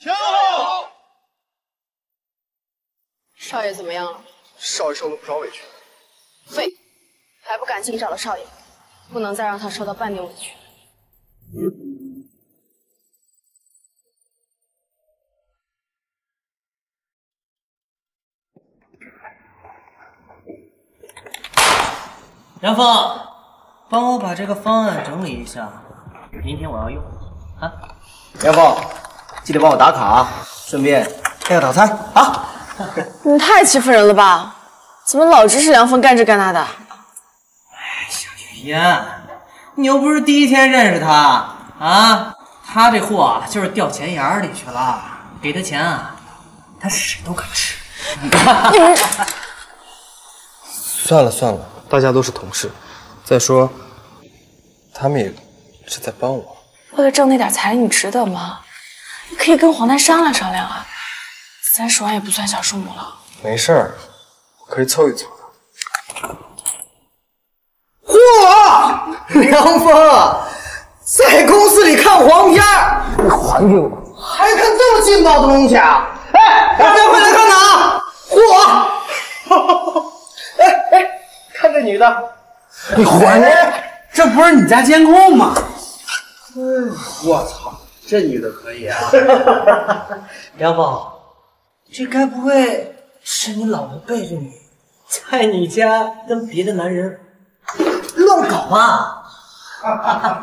听好。少爷怎么样了？少爷受了不少委屈。废，还不赶紧找了少爷，不能再让他受到半点委屈。梁峰，帮我把这个方案整理一下，明天我要用啊。梁峰，记得帮我打卡啊，顺便带个早餐啊。你太欺负人了吧？怎么老指使梁峰干这干那的？哎，小雨嫣，你又不是第一天认识他啊，他这货啊就是掉钱眼里去了，给他钱啊，他屎都敢吃。你们算了算了，大家都是同事。再说，他们也是在帮我。为了挣那点彩礼，你值得吗？你可以跟黄丹商量商量啊，三十万也不算小数目了。没事儿，我可以凑一凑的。嚯，梁峰，在公司里看黄片儿，你还给我！还看这么劲爆的东西啊？哎，大家快来看看啊？嚯！哎哎，看这女的，你还哎这不是你家监控吗？哎我操，这女的可以啊！梁峰，这该不会是你老婆背着你，在你家跟别的男人 乱搞吧？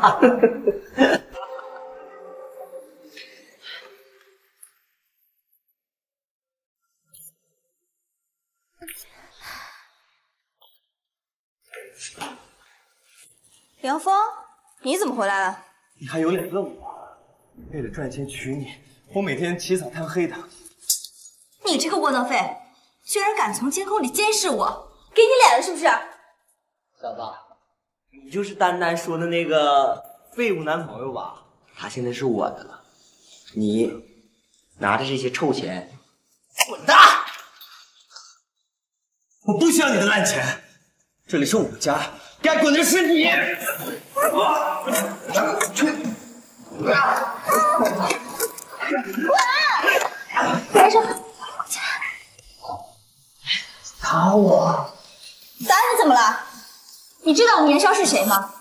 梁峰，你怎么回来了？你还有脸问我？为了赚钱娶你，我每天起早贪黑的。你这个窝囊废，居然敢从监控里监视我，给你脸了是不是？小子，你就是丹丹说的那个废物男朋友吧？他现在是我的了，你拿着这些臭钱滚蛋！我不需要你的烂钱，这里是我家，该滚的是你。来生，打我！打你怎么了？你知道我们严少是谁吗？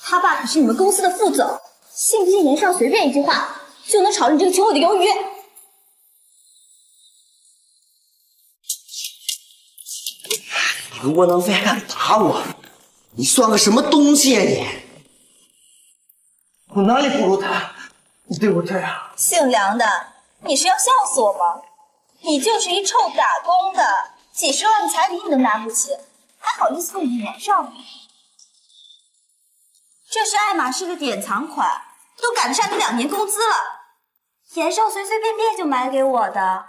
他爸可是你们公司的副总，信不信严少随便一句话就能炒了你这个穷鬼的鱿鱼？你个窝囊废还敢打我？你算个什么东西啊你？我哪里不如他？你对我这样，姓梁的，你是要笑死我吗？你就是一臭打工的，几十万彩礼你都拿不起，还好意思问严少？这是爱马仕的典藏款，都赶得上你两年工资了。严少随随便便就买给我的，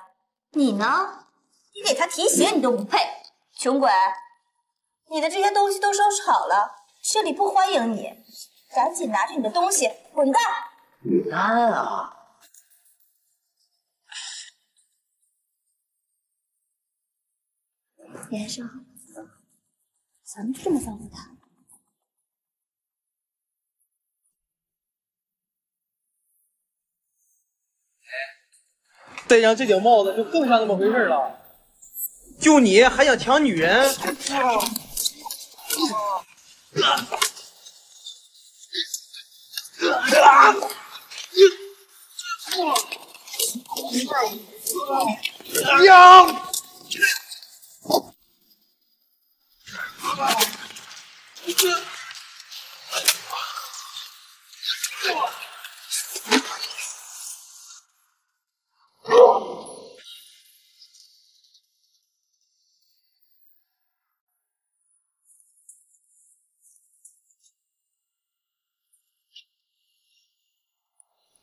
你呢？你给他提鞋你都不配，穷鬼！你的这些东西都收拾好了，这里不欢迎你，赶紧拿着你的东西滚蛋！丹啊！严少，咱们就这么放过他？戴上这顶帽子就更像那么回事了。就你还想抢女人？呀！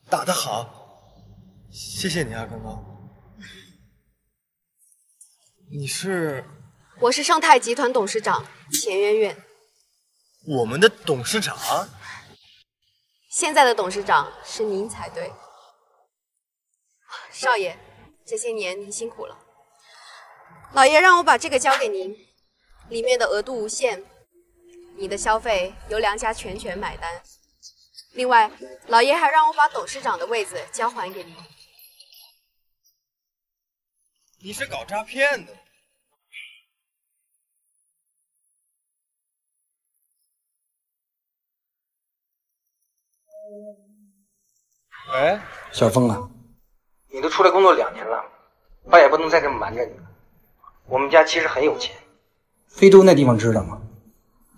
打得好，谢谢你啊，刚刚。你是我是盛泰集团董事长钱媛媛，我们的董事长？现在的董事长是您才对。少爷，这些年您辛苦了。老爷让我把这个交给您，里面的额度无限，你的消费由梁家全权买单。另外，老爷还让我把董事长的位子交还给您。你是搞诈骗的？喂，小峰啊，你都出来工作两年了，爸也不能再这么瞒着你了。我们家其实很有钱，非洲那地方知道吗？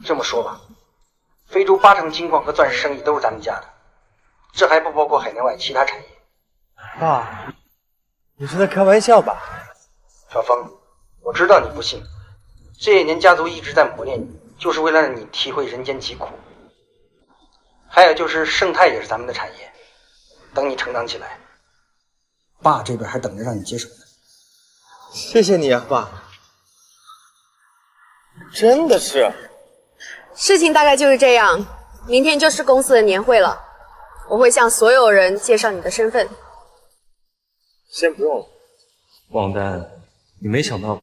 这么说吧，非洲八成金矿和钻石生意都是咱们家的，这还不包括海内外其他产业。爸，你是在开玩笑吧？小峰，我知道你不信，这些年家族一直在磨练你，就是为了让你体会人间疾苦。还有就是盛泰也是咱们的产业，等你成长起来，爸这边还等着让你接手呢。谢谢你啊，爸。真的是，事情大概就是这样。明天就是公司的年会了，我会向所有人介绍你的身份。先不用了。王丹，你没想到吧？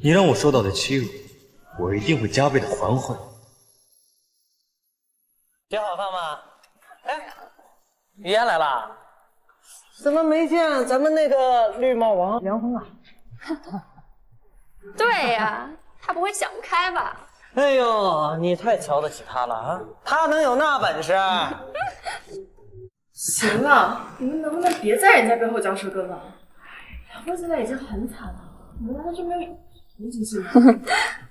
你让我受到的欺辱，我一定会加倍的还回。点好饭吗？哎，雨嫣来了，怎么没见咱们那个绿帽王梁峰啊？对呀，他不会想不开吧？哎呦，你太瞧得起他了啊！他能有那本事？行了，你们能不能别在人家背后嚼舌根了？梁峰现在已经很惨了，你们难道就没有同情心吗？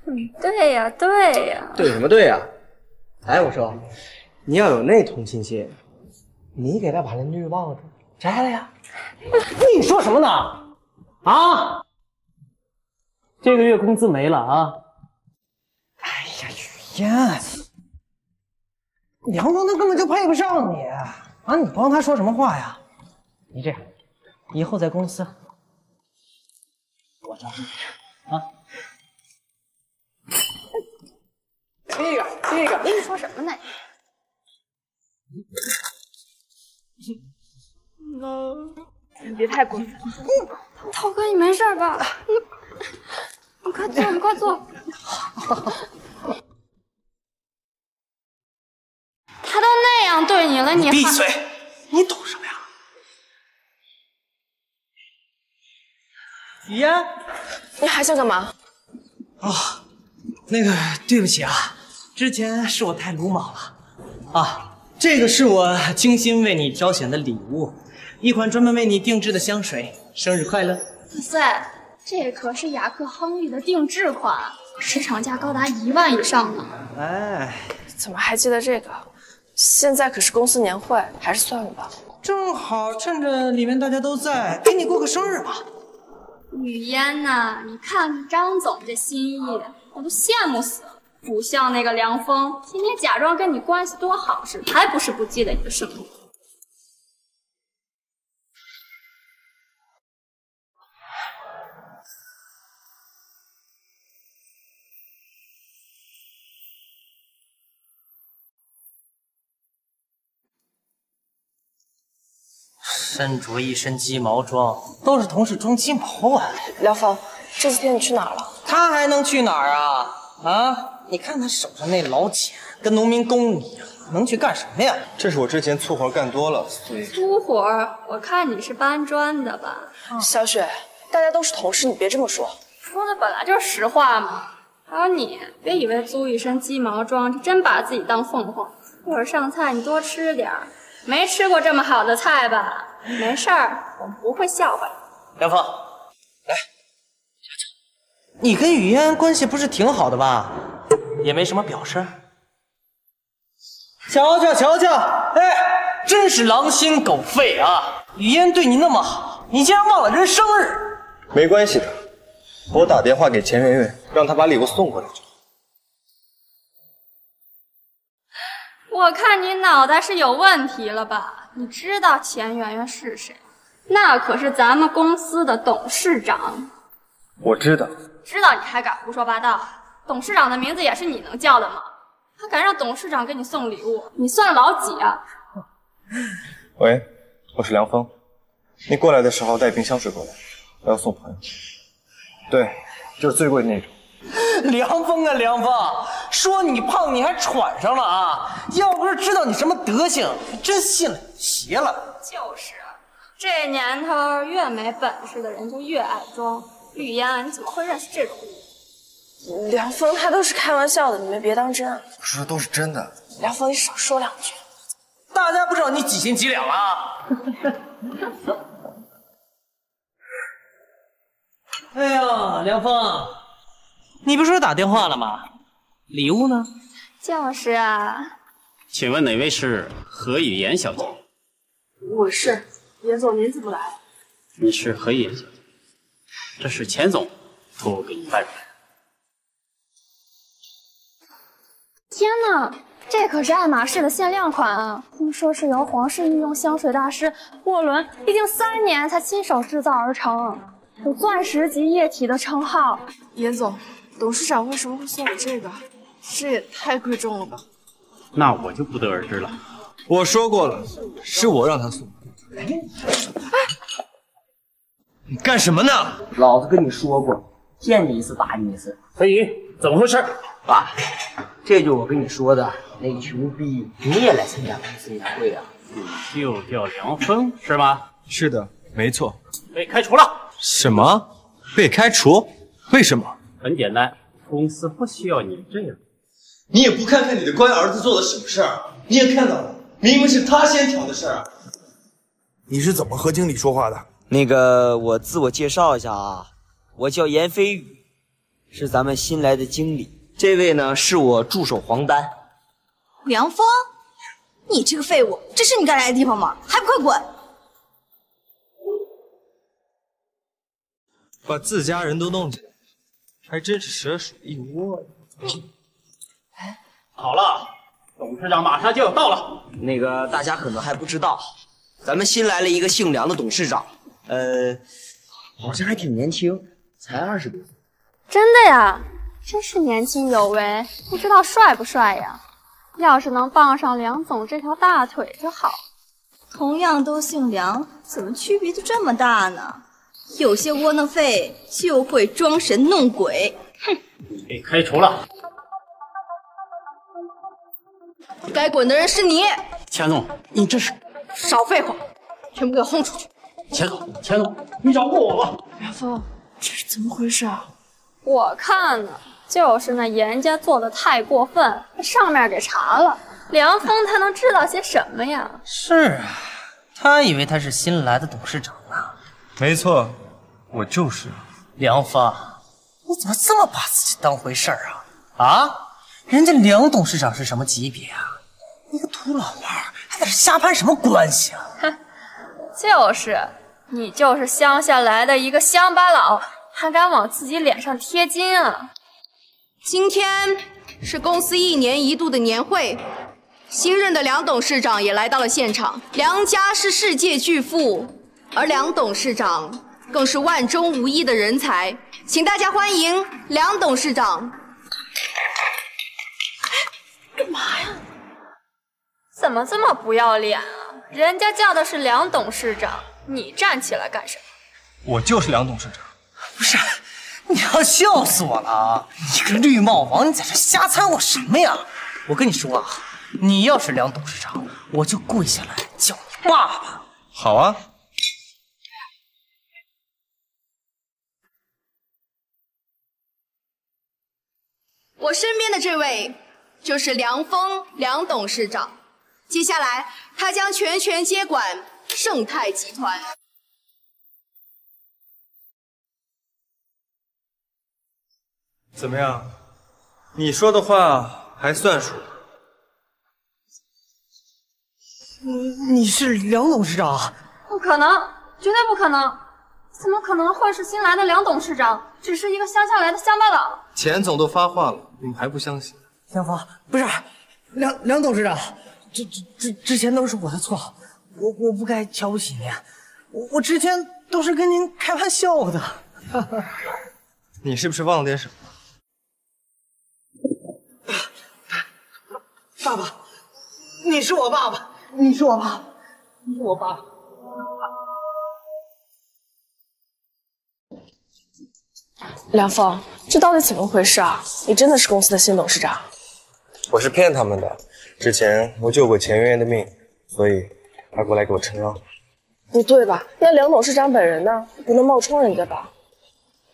对呀，对呀。对什么对呀？哎，我说，你要有那同情心，你给他把那绿帽子摘了呀。你说什么呢？啊？这个月工资没了啊！哎呀，雨嫣，梁峰他根本就配不上你啊！你帮他说什么话呀？你这样，以后在公司，我照顾你啊。这个，这个，你说什么呢？你别太过分。涛哥，你没事吧？你你快坐，你 快坐。他都那样对你了，你还闭嘴！你懂什么呀？雨嫣，你还想干嘛？哦，那个对不起啊，之前是我太鲁莽了啊。这个是我精心为你挑选的礼物，一款专门为你定制的香水，生日快乐！哇塞，这可是雅克亨利的定制款，市场价高达一万以上呢。哎，怎么还记得这个？现在可是公司年会，还是算了吧。正好趁着里面大家都在，给你过个生日吧。雨嫣呐，你看看张总这心意，我都羡慕死了。不像那个梁峰，天天假装跟你关系多好似的，还不是不记得你的生日。身着一身鸡毛装，都是同事装鸡毛啊！梁峰，这几天你去哪儿了？他还能去哪儿啊？啊！你看他手上那老茧，跟农民工一样，能去干什么呀？这是我之前粗活干多了，粗活，我看你是搬砖的吧？小雪，大家都是同事，你别这么说。说的本来就是实话嘛。还有你，别以为租一身鸡毛装就真把自己当凤凰。一会儿上菜你多吃点儿，没吃过这么好的菜吧？没事儿，我们不会笑话你。梁峰，来，你跟雨嫣关系不是挺好的吧？也没什么表示。瞧瞧瞧瞧，哎，真是狼心狗肺啊！雨嫣对你那么好，你竟然忘了人生日？没关系的。我打电话给钱媛媛，让她把礼物送过来就我看你脑袋是有问题了吧？你知道钱圆圆是谁？那可是咱们公司的董事长。我知道。知道你还敢胡说八道？董事长的名字也是你能叫的吗？还敢让董事长给你送礼物，你算老几啊？喂，我是梁峰，你过来的时候带一瓶香水过来，我要送朋友。对，就是最贵的那种。梁峰啊，梁峰，说你胖你还喘上了啊！要不是知道你什么德行，真信了邪了。就是啊，这年头，越没本事的人就越爱装。雨嫣，你怎么会认识这种人？梁峰他都是开玩笑的，你们别当真。我说的都是真的。梁峰，你少说两句。大家不知道你几斤几两啊？哎呀，梁峰，你不是打电话了吗？礼物呢？就是啊。请问哪位是何雨言小姐？我是。严总，您怎么来了？你是何雨妍小姐，这是钱总托我给你办的。天哪，这可是爱马仕的限量款啊！听说是由皇室御用香水大师沃伦历经三年才亲手制造而成，有钻石级液体的称号。严总，董事长为什么会送我这个？这也太贵重了吧？那我就不得而知了。我说过了，是我让他送。哎，你干什么呢？老子跟你说过，见你一次打你一次。飞云，怎么回事？爸，这就我跟你说的那个穷逼，你也来参加公司年会啊？你就叫梁峰是吗？是的，没错。被开除了。什么？被开除？为什么？很简单，公司不需要你这样。你也不看看你的乖儿子做了什么事儿？你也看到了，明明是他先挑的事儿。你是怎么和经理说话的？那个，我自我介绍一下啊，我叫严飞宇，是咱们新来的经理。这位呢，是我助手黄丹。梁峰，你这个废物，这是你该来的地方吗？还不快滚！把自家人都弄进来，还真是蛇鼠一窝呀！你，好了，董事长马上就要到了。那个，大家可能还不知道。咱们新来了一个姓梁的董事长，呃，好像还挺年轻，才二十多岁。真的呀，真是年轻有为，不知道帅不帅呀？要是能傍上梁总这条大腿就好。同样都姓梁，怎么区别就这么大呢？有些窝囊废就会装神弄鬼。哼，被开除了。该滚的人是你，钱总，你这是。少废话，全部给我轰出去！钱总，钱总，你饶过我吧！梁峰，这是怎么回事啊？我看呢，就是那严家做的太过分，上面给查了，梁峰他能知道些什么呀？是啊，他以为他是新来的董事长呢。没错，我就是。梁峰，你怎么这么把自己当回事儿啊？啊，人家梁董事长是什么级别啊？你个土老帽还！在这瞎攀什么关系啊？哼，就是，你就是乡下来的一个乡巴佬，还敢往自己脸上贴金啊？今天是公司一年一度的年会，新任的梁董事长也来到了现场。梁家是世界巨富，而梁董事长更是万中无一的人才，请大家欢迎梁董事长。干嘛呀？怎么这么不要脸啊！人家叫的是梁董事长，你站起来干什么？我就是梁董事长。不是，你要笑死我了啊！你个绿帽王，你在这瞎掺和什么呀？我跟你说啊，你要是梁董事长，我就跪下来叫你爸爸。好啊。我身边的这位就是梁峰，梁董事长。接下来，他将全权接管盛泰集团。怎么样？你说的话还算数？你你是梁董事长？不可能，绝对不可能！怎么可能会是新来的梁董事长？只是一个乡下来的乡巴佬。钱总都发话了，你们还不相信？江峰，不是梁梁董事长。这这这之前都是我的错，我我不该瞧不起您，我我之前都是跟您开玩笑的。你是不是忘了点什么？爸爸，你是我爸爸，你是我爸，你是我爸。梁峰，这到底怎么回事啊？你真的是公司的新董事长？我是骗他们的。之前我救过钱媛媛的命，所以他过来给我撑腰。不对吧？那梁董事长本人呢？不能冒充人家吧？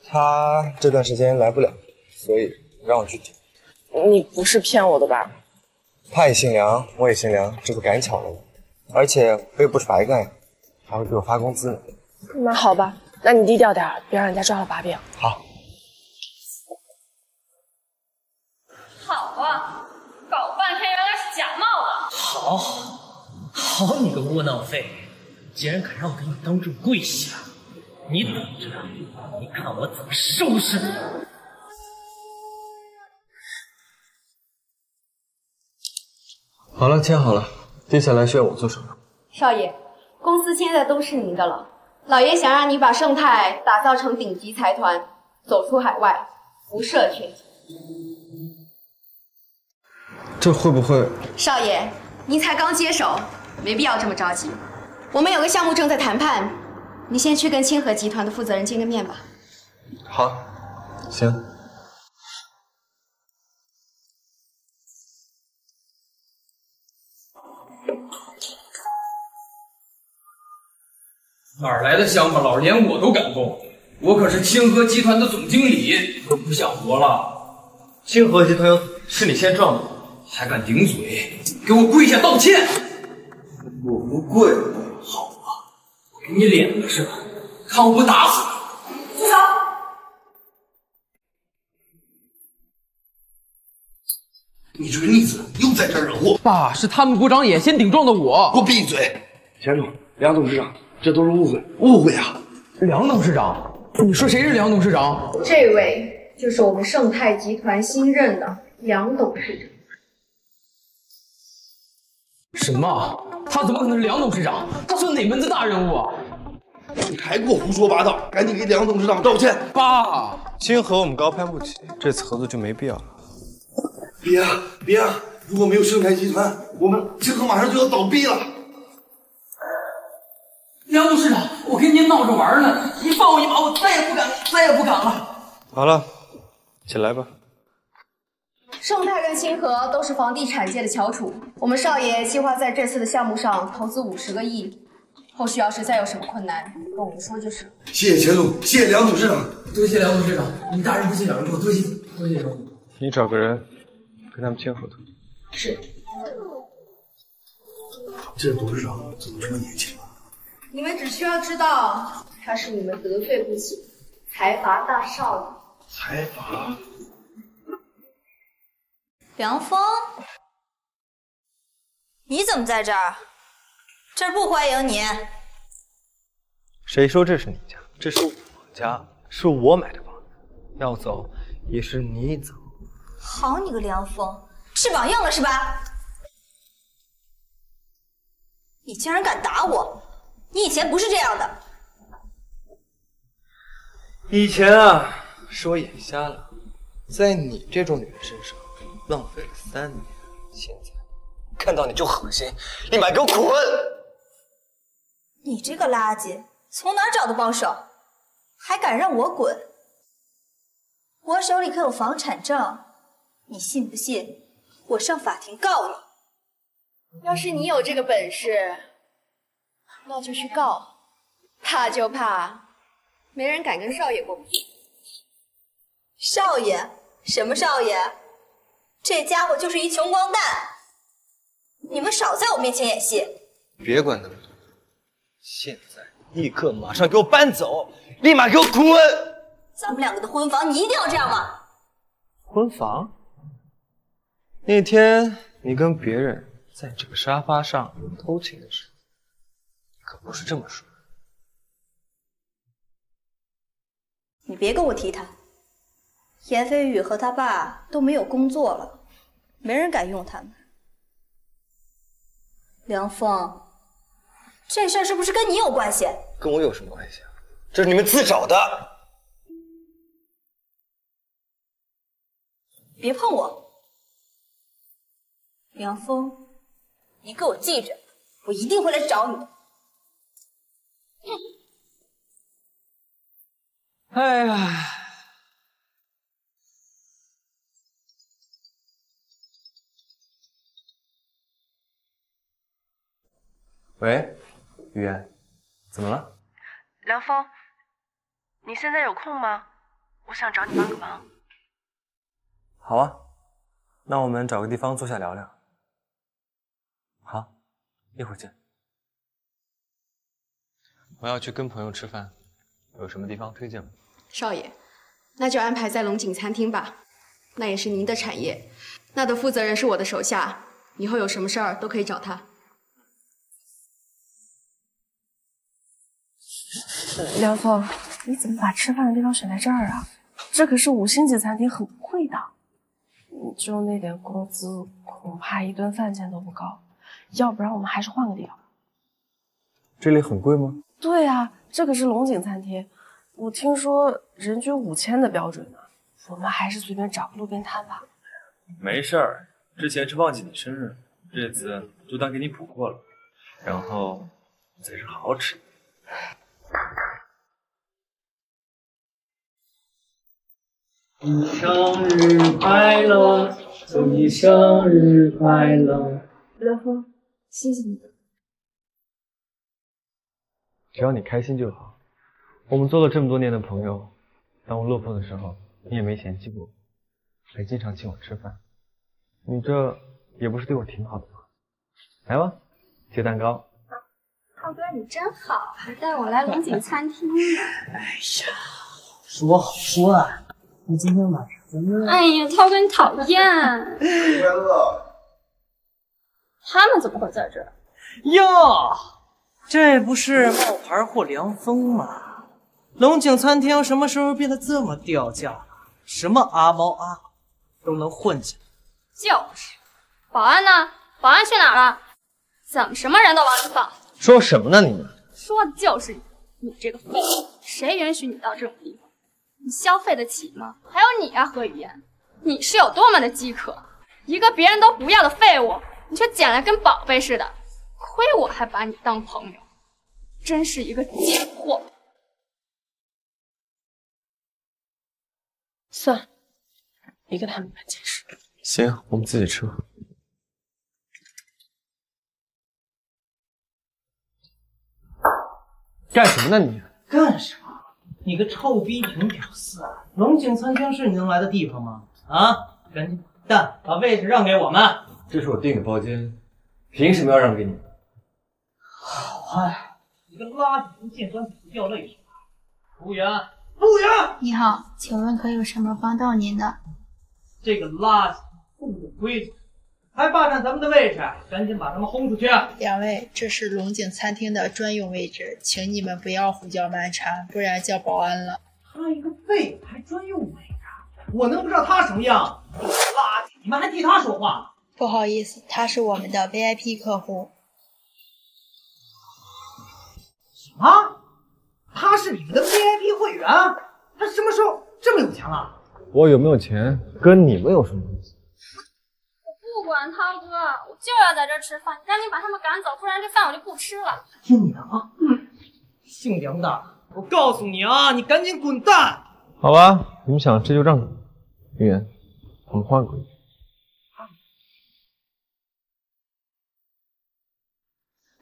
他这段时间来不了，所以让我去顶。你不是骗我的吧？他也姓梁，我也姓梁，这不赶巧了吗？而且我也不是白干呀，还会给我发工资呢。那好吧，那你低调点，别让人家抓了把柄。好。好啊，搞半天原来是假冒的。好，好你个窝囊废，竟然敢让我给你当众跪下！你等着，你看我怎么收拾你！好了，签好了，接下来需要我做什么？少爷，公司现在都是您的了。老爷想让你把盛泰打造成顶级财团，走出海外，辐射全球。这会不会？少爷，您才刚接手，没必要这么着急。我们有个项目正在谈判，你先去跟清河集团的负责人见个面吧。好，行。哪儿来的乡巴佬，连我都敢动？我可是清河集团的总经理，都不想活了。清河集团是你先撞的，还敢顶嘴，给我跪下道歉！我不跪。好啊，我给你脸了是吧？看我不打死你！住手！你这个逆子又在这儿惹祸！爸，是他们鼓掌眼先顶撞的我。给我闭嘴！钱总，梁董事长，这都是误会，误会啊！梁董事长，你说谁是梁董事长？这位就是我们盛泰集团新任的梁董事长。什么？他怎么可能是梁董事长？他算哪门子大人物啊？你还给我胡说八道！赶紧给梁董事长道歉！爸，清河我们高攀不起，这次合作就没必要了。别啊别啊！如果没有盛泰集团，我们清河马上就要倒闭了。梁董事长，我跟您闹着玩呢，你放我一马，我再也不敢，再也不敢了。好了，起来吧。盛泰跟清河都是房地产界的翘楚，我们少爷计划在这次的项目上投资五十个亿，后续要是再有什么困难，跟我们说就是。谢谢钱总，谢谢梁董事长，多谢梁董事长，你大人不计小人过，多谢多谢梁总。你找个人跟他们签合同。是。这董事长怎么这么年轻啊？你们只需要知道，他是你们得罪不起财阀大少爷。财阀？梁峰，你怎么在这儿？这儿不欢迎你。谁说这是你家？这是我家，是我买的房子，要走也是你走。好你个梁峰，翅膀硬了是吧？你竟然敢打我！你以前不是这样的。以前啊，是我眼瞎了，在你这种女人身上浪费了三年，现在看到你就恶心，立马给我滚！你这个垃圾，从哪找的帮手？还敢让我滚？我手里可有房产证，你信不信？我上法庭告你。要是你有这个本事，那就去告。怕就怕，没人敢跟少爷过不去。少爷？什么少爷？这家伙就是一穷光蛋！你们少在我面前演戏！别管那么多，现在立刻马上给我搬走，立马给我滚！咱们两个的婚房，你一定要这样吗？婚房？那天你跟别人在这个沙发上偷情的时候，可不是这么说的。你别跟我提他。严飞宇和他爸都没有工作了，没人敢用他们。梁峰，这事儿是不是跟你有关系？跟我有什么关系啊？这是你们自找的。别碰我，梁峰，你给我记着，我一定会来找你的。哎呀！喂，雨燕，怎么了？梁峰，你现在有空吗？我想找你帮个忙。好啊，那我们找个地方坐下聊聊。好，一会儿见。我要去跟朋友吃饭，有什么地方推荐吗？少爷，那就安排在龙井餐厅吧，那也是您的产业，那的负责人是我的手下，以后有什么事儿都可以找他。梁峰，你怎么把吃饭的地方选在这儿啊？这可是五星级餐厅，很贵的。你就那点工资，恐怕一顿饭钱都不够。要不然我们还是换个地方。这里很贵吗？对啊，这可是龙井餐厅，我听说人均五千的标准呢。我们还是随便找个路边摊吧。没事儿，之前是忘记你生日，这次就当给你补过了。然后在这好好吃。你生日快乐，祝你生日快乐。梁峰，谢谢你。只要你开心就好。我们做了这么多年的朋友，当我落魄的时候，你也没嫌弃过，还经常请我吃饭。你这也不是对我挺好的吗？来吧，切蛋糕。浩哥你真好，还带我来龙井餐厅呢。哎呀，说好说啊。那今天晚上，哎呀，涛哥你讨厌！快乐。他们怎么会在这儿？哟，这不是冒牌货梁峰吗？龙井餐厅什么时候变得这么掉价了？什么阿猫阿狗都能混进来？就是。保安呢？保安去哪儿了？怎么什么人都往里放？说什么呢你们？说的就是你，你这个废物！谁允许你到这种地方？你消费得起吗？还有你啊，何雨嫣，你是有多么的饥渴？一个别人都不要的废物，你却捡来跟宝贝似的，亏我还把你当朋友，真是一个贱货！算了，别跟他们办解释。行，我们自己吃。干什么呢你？干什么？你个臭逼穷屌丝！龙井餐厅是你能来的地方吗？啊，赶紧蛋，把位置让给我们。这是我订的包间，凭什么要让给你？好啊，你个垃圾从见端底部掉泪水！服务员，服务员，你好，请问可有什么帮到您的？这个垃圾不懂规矩，还霸占咱们的位置，赶紧把他们轰出去！两位，这是龙井餐厅的专用位置，请你们不要胡搅蛮缠，不然叫保安了。他一个废物还专用位置，我能不知道他什么样？垃圾，你们还替他说话？不好意思，他是我们的 VIP 客户。什么？他是你们的 VIP 会员？他什么时候这么有钱了？我有没有钱跟你们有什么关系？不管涛哥，我就要在这吃饭，你赶紧把他们赶走，不然这饭我就不吃了。听你的啊！嗯，姓梁的，我告诉你啊，你赶紧滚蛋！好吧，你们想吃就让着。云远，我们换个位置。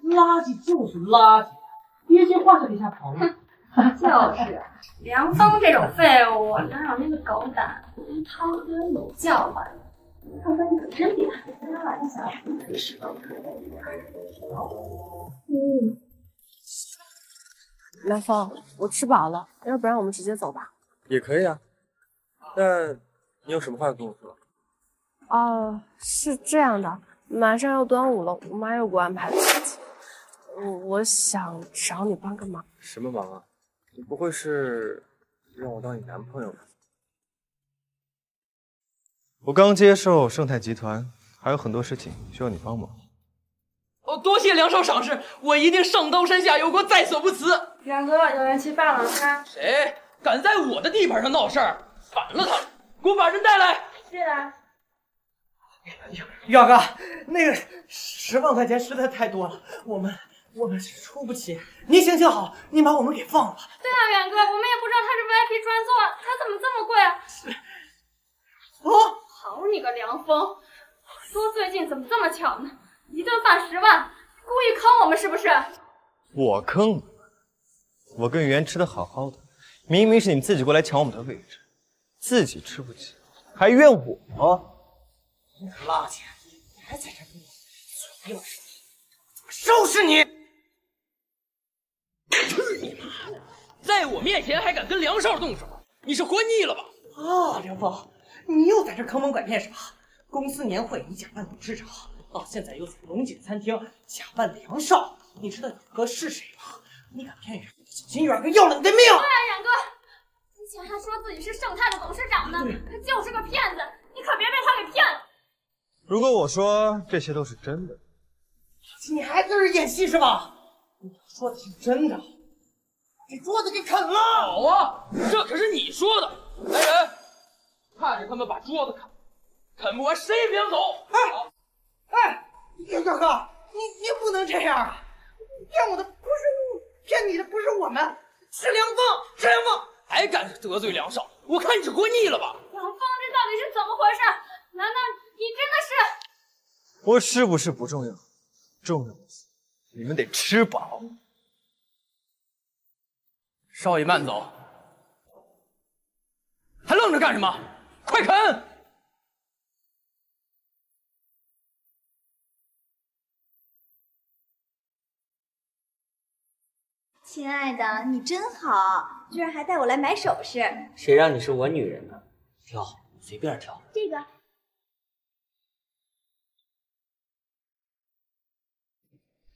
垃圾就是垃圾，别进化这一下跑了。就是，梁峰这种废物能让那个狗胆跟涛哥有叫唤。涛哥你可真厉害，开玩笑。嗯，梁峰，我吃饱了，要不然我们直接走吧。也可以啊，但你有什么话要跟我说？哦，是这样的，马上要端午了，我妈又给我安排了事情，我我想找你帮个忙。什么忙啊？你不会是让我当你男朋友吧？我刚接受盛泰集团，还有很多事情需要你帮忙。哦，多谢梁少赏识，我一定上刀山下油锅，在所不辞。远哥，有人去霸王餐。谁敢在我的地盘上闹事儿？反了他！给我把人带来。是的。远哥，那个十万块钱实在太多了，我们我们出不起。您行行好，您把我们给放了吧。对啊，远哥，我们也不知道他是 VIP 专座，他怎么这么贵啊？是。哦。好你个梁峰，说最近怎么这么巧呢？一顿饭十万，故意坑我们是不是？我坑？我跟袁吃的好好的，明明是你们自己过来抢我们的位置，自己吃不起，还怨我。你个垃圾，你还在这跟我嘴硬是你？怎么收拾你？去你妈的！在我面前还敢跟梁少动手，你是活腻了吧？啊，梁峰，你又在这坑蒙拐骗是吧？公司年会你假扮董事长，到，现在又在龙井餐厅假扮梁少，你知道你哥是谁吗？你敢骗远哥，小心远哥要了你的命！对啊，远哥，之前还说自己是盛泰的董事长呢，他就是个骗子，你可别被他给骗了。如果我说这些都是真的，你还在这演戏是吧？你说的是真的，这桌子给啃了！好啊，这可是你说的。来人，看着他们把桌子啃，啃不完谁也别想走。哎，哎，远哥哥，你你不能这样啊！骗我的不是我，骗你的不是我们，是梁峰，是梁峰，还敢得罪梁少？我看你是活腻了吧？梁峰，这到底是怎么回事？难道你真的是？我是不是不重要，重要的是你们得吃饱。少爷慢走，还愣着干什么？快啃！亲爱的，你真好，居然还带我来买首饰。谁让你是我女人呢？挑，随便挑。这个，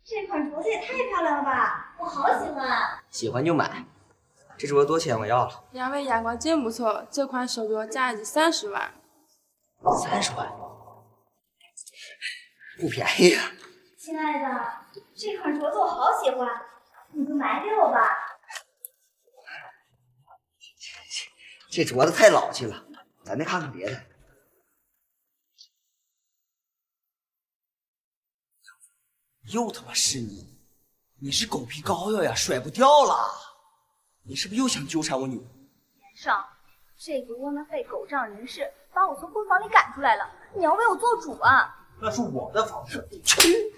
这款镯子也太漂亮了吧，我好喜欢。喜欢就买。这镯子多钱？我要了。两位眼光真不错，这款手镯价值三十万。三十万，不便宜呀、亲爱的，这款镯子我好喜欢，你就买给我吧。这镯子太老气了，咱再看看别的。又他妈是你！你是狗皮膏药呀，甩不掉了！你是不是又想纠缠我女人？少，这个窝囊废狗仗人势，把我从婚房里赶出来了，你要为我做主啊！那是我的房事。去！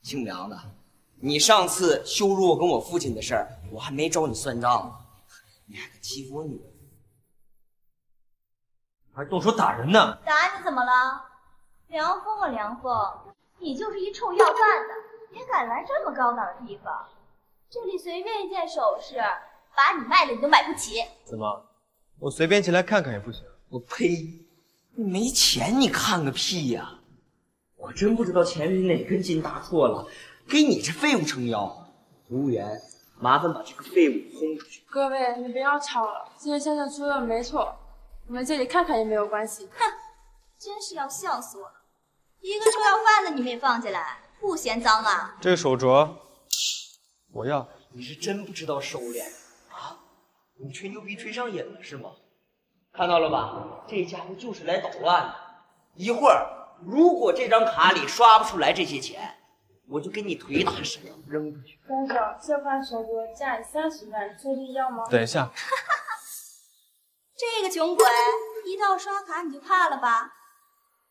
姓梁的，你上次羞辱我跟我父亲的事儿，我还没找你算账呢，你还敢欺负我女儿？还动手打人呢！打你怎么了？梁峰啊梁峰，你就是一臭要饭的，也敢来这么高档的地方？这里随便一件首饰，把你卖了你都买不起。怎么，我随便进来看看也不行？我呸！你没钱你看个屁呀！我真不知道钱里哪根筋搭错了，给你这废物撑腰。服务员，麻烦把这个废物轰出去。各位，你不要吵了，这位先生说的没错，我们这里看看也没有关系。哼，真是要笑死我了！一个臭要饭的你们也放进来，不嫌脏啊？这个手镯我要。你是真不知道收敛啊！你吹牛逼吹上瘾了是吗？看到了吧，这家伙就是来捣乱的。一会儿如果这张卡里刷不出来这些钱，我就给你腿打折扔出去。先生，这款手镯价值三十万，确定要吗？等一下，这个穷鬼一到刷卡你就怕了吧？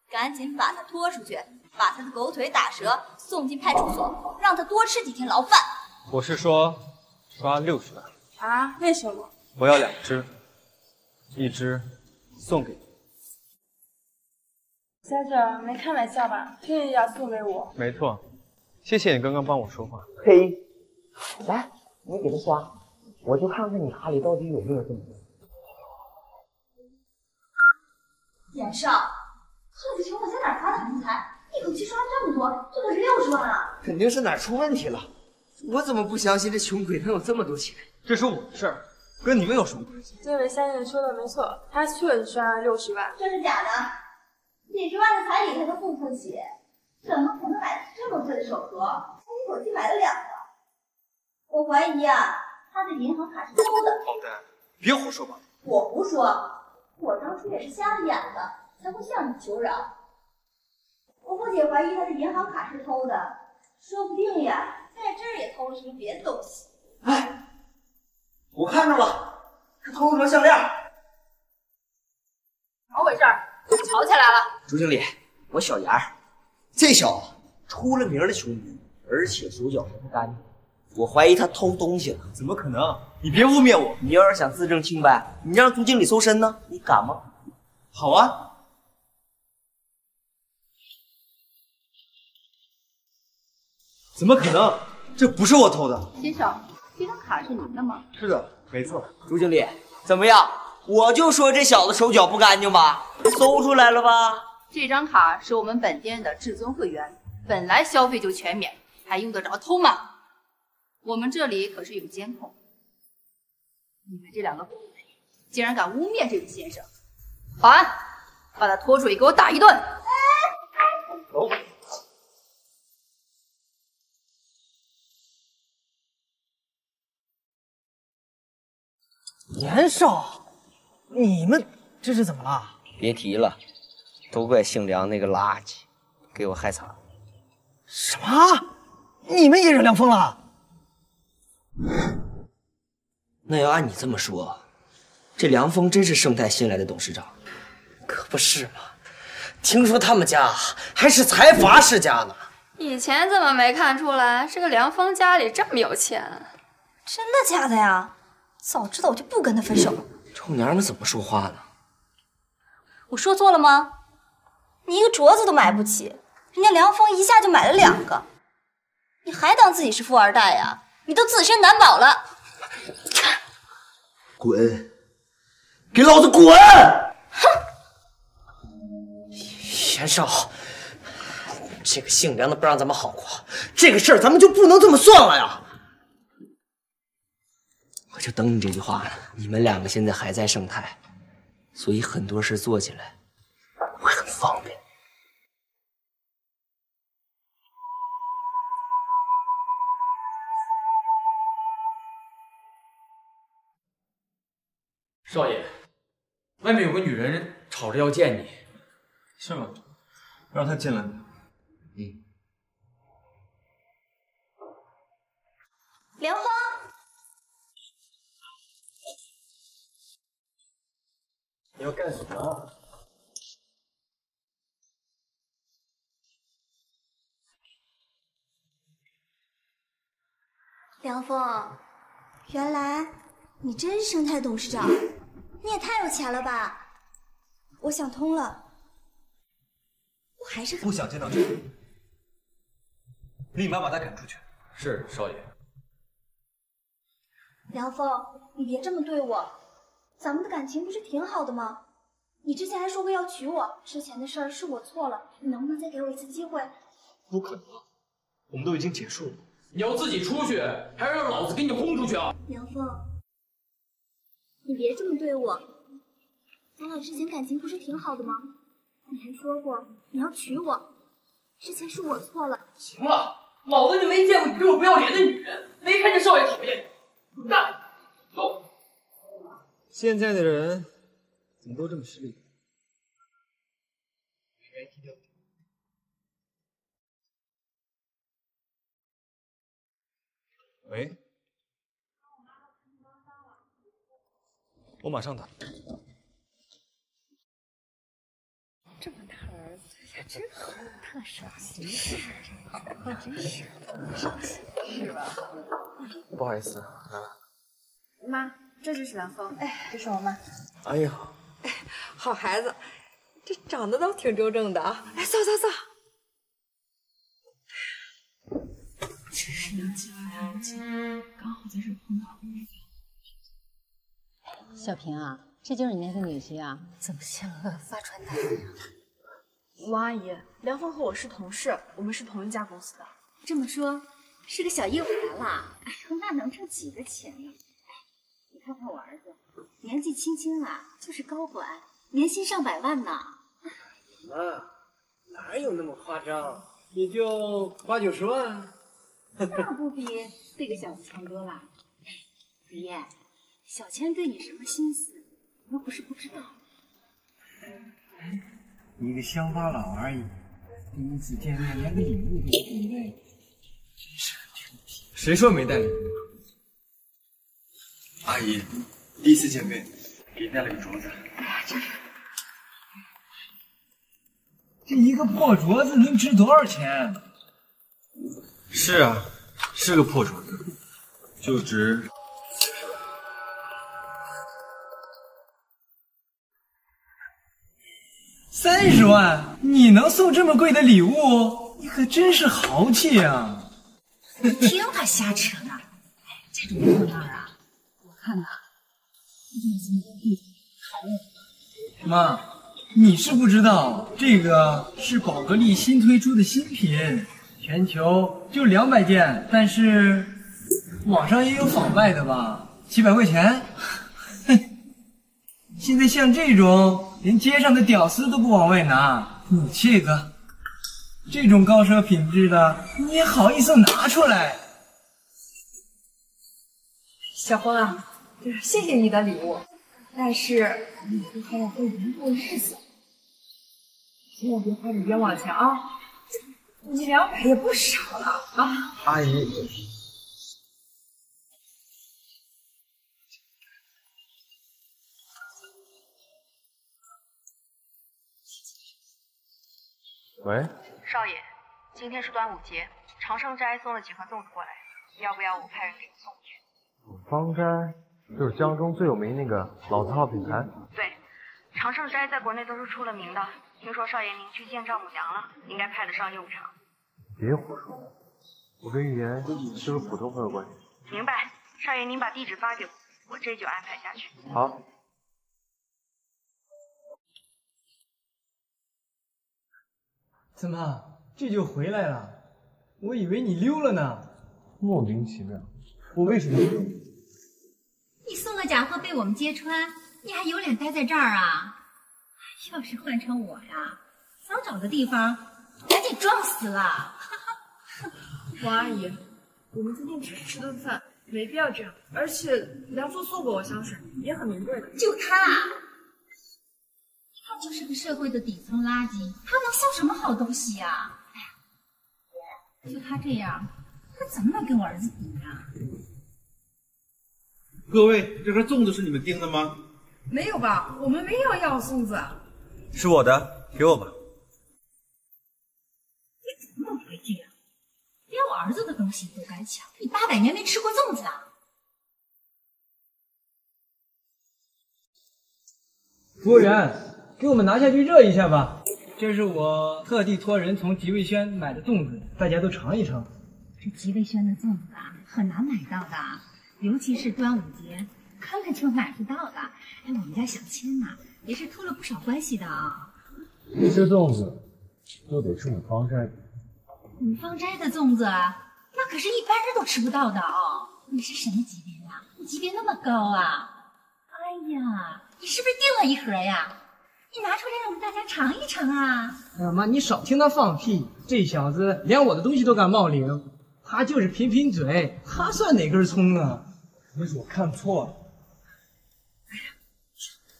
赶紧把他拖出去，把他的狗腿打折，送进派出所，让他多吃几天牢饭。我是说刷六十万，啊？为什么？我要两只，一只送给你。先生，没开玩笑吧？确定要送给我？没错，谢谢你刚刚帮我说话。嘿，来，你给他刷，我就看看你卡里到底有没有这么多。严少，这个穷鬼在哪儿发的横财？一口气刷了这么多，这可是六十万啊！肯定是哪儿出问题了。我怎么不相信这穷鬼能有这么多钱？这是我的事儿，跟你们有什么关系？这位先生说的没错，他确实刷了六十万。这是假的，几十万的彩礼他都付不起，怎么可能买这么贵的手镯？他一口气买了两个，我怀疑啊，他的银行卡是偷的。好的，别胡说八道。我胡说，我当初也是瞎了眼了，才会向你求饶。我不仅怀疑他的银行卡是偷的，说不定呀，在这儿也偷了什么别的东西。哎，我看着了，他偷了条项链。怎么回事？吵起来了？朱经理，我小严，这小子出了名的穷逼，而且手脚还不干净，我怀疑他偷东西了。怎么可能？你别污蔑我！你要是想自证清白，你让朱经理搜身呢？你敢吗？好啊。怎么可能？这不是我偷的。先生，这张卡是您的吗？是的，没错。朱经理，怎么样？我就说这小子手脚不干净吧？搜出来了吧？这张卡是我们本店的至尊会员，本来消费就全免，还用得着偷吗？我们这里可是有监控。你们这两个狗贼，竟然敢污蔑这位先生！保安，把他拖出去给我打一顿！走。严少，你们这是怎么了？别提了，都怪姓梁那个垃圾，给我害惨了。什么？你们也惹梁风了？那要按你这么说，这梁峰真是盛泰新来的董事长？可不是嘛！听说他们家还是财阀世家呢。以前怎么没看出来？这个梁峰家里这么有钱？真的假的呀？早知道我就不跟他分手了。臭娘们怎么说话呢？我说错了吗？你一个镯子都买不起，人家梁峰一下就买了两个，你还当自己是富二代呀？你都自身难保了。滚！给老子滚！哼！严少，这个姓梁的不让咱们好过，这个事儿咱们就不能这么算了呀！我就等你这句话呢。你们两个现在还在盛泰，所以很多事做起来会很方便。少爷，外面有个女人吵着要见你，是吗？让她进来。嗯。梁峰，你要干什么？梁峰，原来你真是生态董事长，你也太有钱了吧！我想通了，我还是不想见到这个，立马把他赶出去。是少爷。梁峰，你别这么对我，咱们的感情不是挺好的吗？你之前还说过要娶我，之前的事儿是我错了，你能不能再给我一次机会？不可能，我们都已经结束了。你要自己出去，还是让老子给你轰出去啊？梁峰，你别这么对我，咱俩之前感情不是挺好的吗？你还说过你要娶我，之前是我错了。行了，老子就没见过你这么不要脸的女人，没看见少爷讨厌你，滚蛋！走。现在的人怎么都这么势利？喂，我马上打。这么大儿子呀，真好，特省心，真是伤心，是吧？不好意思，来了。妈，这就是梁峰，哎，这是我妈。哎呦，好孩子，这长得倒挺周正的啊！哎，坐坐坐。只是能进来不及，刚好在这碰到。小平啊，这就是你那个女婿啊？怎么像个发传单的呀？王阿姨，梁峰和我是同事，我们是同一家公司的。这么说，是个小业务员啦？哎呦，那能挣几个钱呢？你看看我儿子，年纪轻轻啊，就是高管，年薪上百万呢。妈，哪有那么夸张？也就八九十万。那不比这个小子强多了。爷，小千对你什么心思，又不是不知道。一个乡巴佬而已，第一次见面连个礼物都不准备，真是个调皮。谁说没带礼物？阿姨，第一次见面，给你带了个镯子。哎呀，这这一个破镯子能值多少钱？是啊，是个破镯子，就值三十万，你能送这么贵的礼物？你可真是豪气啊！你听他瞎扯呢。哎，这种破烂啊，我看呐，妈，你是不知道，这个是宝格丽新推出的新品，全球就两百件，但是网上也有仿卖的吧？几百块钱。哼，现在像这种，连街上的屌丝都不往外拿，你这个这种高奢品质的，你也好意思拿出来？小峰啊，谢谢你的礼物，但是你以后还要过人过日子，千万别花这冤枉钱啊！你两百也不少了啊！阿姨，喂，少爷，今天是端午节，长生斋送了几盒粽子过来，要不要我派人给你送去？方斋就是江中最有名那个老字号品牌。对，长盛斋在国内都是出了名的，听说少爷您去见丈母娘了，应该派得上用场。别胡说，我跟玉言就是普通朋友关系。明白，少爷您把地址发给我，我这就安排下去。好。怎么这就回来了？我以为你溜了呢。莫名其妙，我为什么假货被我们揭穿，你还有脸待在这儿啊？要是换成我呀，早找个地方赶紧撞死了。王阿姨，我们今天只是吃顿饭，没必要这样。而且梁父送过我香水，也很名贵的。就他，一看就是个社会的底层垃圾，他能送什么好东西呀？哎呀，就他这样，他怎么能跟我儿子比呀？各位，这盒粽子是你们订的吗？没有吧？我们没有要粽子。是我的，给我吧。你怎么那么会这样？连我儿子的东西都敢抢，你八百年没吃过粽子啊？服务员，给我们拿下去热一下吧。这是我特地托人从吉味轩买的粽子，大家都尝一尝。这吉味轩的粽子啊，很难买到的，尤其是端午节，看看就买不到的。哎，我们家小千呐、也是托了不少关系的啊。这些粽子都得是我方斋的。五芳斋的粽子，那可是一般人都吃不到的哦。你是什么级别呀？你级别那么高啊！哎呀，你是不是订了一盒呀？你拿出来让我们大家尝一尝啊！哎呀妈，你少听他放屁！这小子连我的东西都敢冒领，他就是贫贫嘴，他算哪根葱啊？那是我看错了。哎呀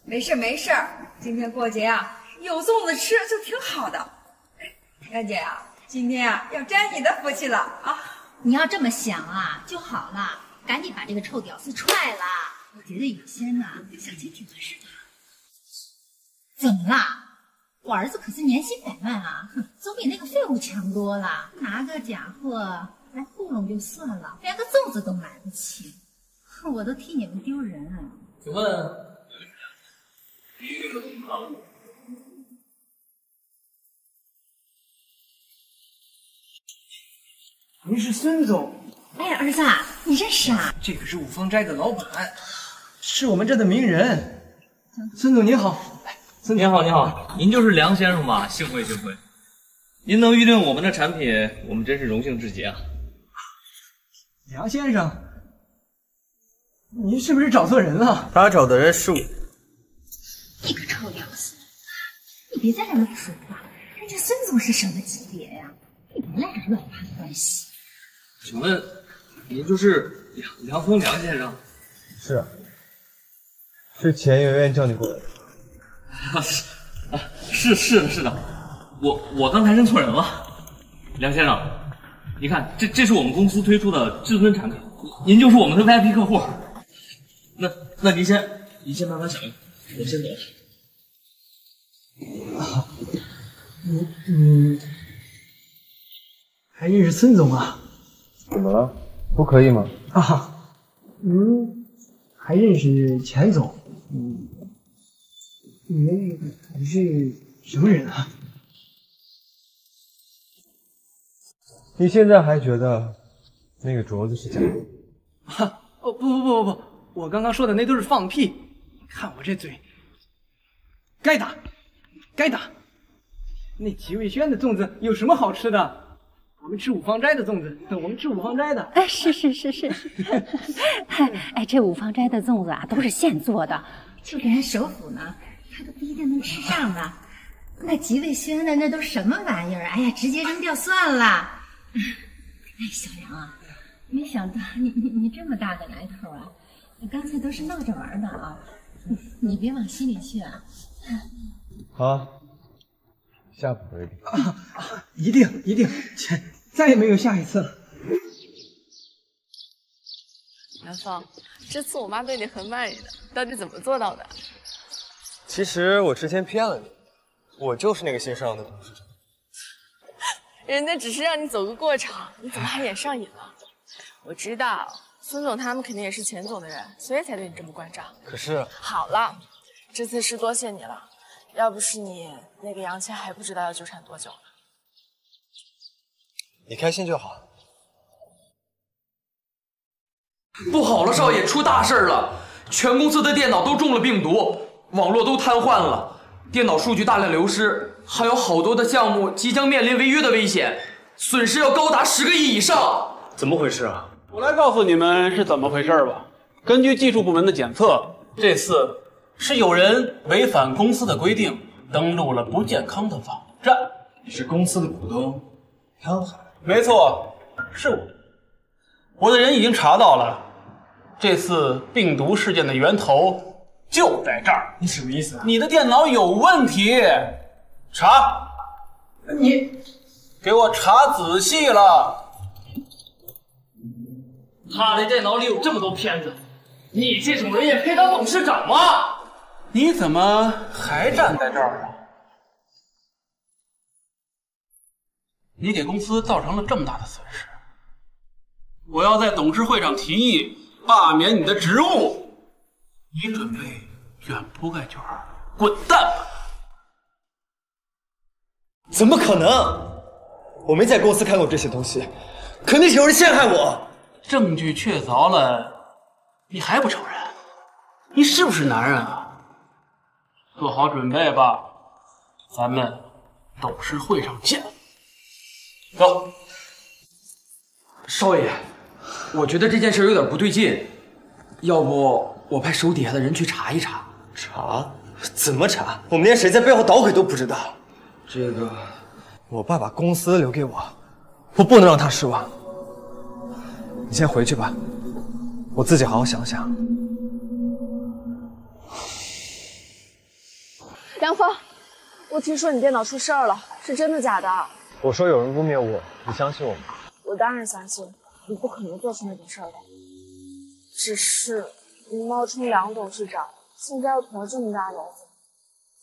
没事没事，今天过节啊，有粽子吃就挺好的。干姐啊，今天啊要沾你的福气了啊！你要这么想啊就好了，赶紧把这个臭屌丝踹了。我觉得雨轩呐、小青挺合适的。怎么啦？我儿子可是年薪百万啊，哼总比那个废物强多了。拿个假货来糊弄就算了，连个粽子都买不起，哼我都替你们丢人。请问您是孙总，哎，儿子，你认识啊？这可是五芳斋的老板，是我们这的名人。孙总您好，孙您好，您好，您就是梁先生吧？幸会幸会，您能预定我们的产品，我们真是荣幸至极啊！梁先生，您是不是找错人了？他找的人是我。你个臭屌丝，你别在这乱说话。人家孙总是什么级别呀？你别来这乱攀关系。请问您就是梁梁峰梁先生？是啊，是钱媛媛叫你过来的。啊 是啊是是的是的，我我刚才认错人了，梁先生，你看这这是我们公司推出的至尊产品，您就是我们的 VIP 客户。那那您先您先慢慢享用，我先走了。啊你你还认识孙总啊？怎么了？不可以吗？啊，嗯，还认识钱总？嗯，你们是什么人啊？你现在还觉得那个镯子是假的？哈，哦不不不不不，我刚刚说的那都是放屁！你看我这嘴，该打，该打！那吉味轩的粽子有什么好吃的？我们吃五芳斋的粽子，我们吃五芳斋的。哎，是是是是是。哎，这五芳斋的粽子啊，都是现做的，就连首府呢，他都不一定能吃上呢。那吉味轩的那都什么玩意儿？哎呀，直接扔掉算了。哎，小梁啊，没想到你你你这么大的来头啊！我刚才都是闹着玩的啊，你别往心里去啊。好，下不为例。啊啊！一定一定，切，再也没有下一次了。南风，这次我妈对你很满意的，到底怎么做到的？其实我之前骗了你，我就是那个新上任的董事长。人家只是让你走个过场，你怎么还演上瘾了？我知道孙总他们肯定也是钱总的人，所以才对你这么关照。可是好了，这次是多谢你了，要不是你，那个杨倩还不知道要纠缠多久呢。你开心就好。不好了，少爷，出大事了！全公司的电脑都中了病毒，网络都瘫痪了，电脑数据大量流失，还有好多的项目即将面临违约的危险，损失要高达十个亿以上。怎么回事啊？我来告诉你们是怎么回事吧。根据技术部门的检测，这次是有人违反公司的规定，登录了不健康的网站。你是公司的股东，汤海。没错，是我。我的人已经查到了，这次病毒事件的源头就在这儿。你什么意思啊？你的电脑有问题，查。你给我查仔细了。他的电脑里有这么多片子，你这种人也配当董事长吗？你怎么还站在这儿啊？你给公司造成了这么大的损失，我要在董事会上提议罢免你的职务。你准备卷铺盖卷滚蛋吧！怎么可能？我没在公司看过这些东西，肯定是有人陷害我。证据确凿了，你还不承认？你是不是男人啊？做好准备吧，咱们董事会上见。走。少爷，我觉得这件事有点不对劲，要不我派手底下的人去查一查？查？怎么查？我们连谁在背后捣鬼都不知道。这个，我爸把公司留给我，我不能让他失望。你先回去吧，我自己好好想想。梁峰，我听说你电脑出事儿了，是真的假的？我说有人污蔑我，你相信我吗？我当然相信，你不可能做出那种事儿的。只是你冒充梁董事长，现在又捅了这么大娄子，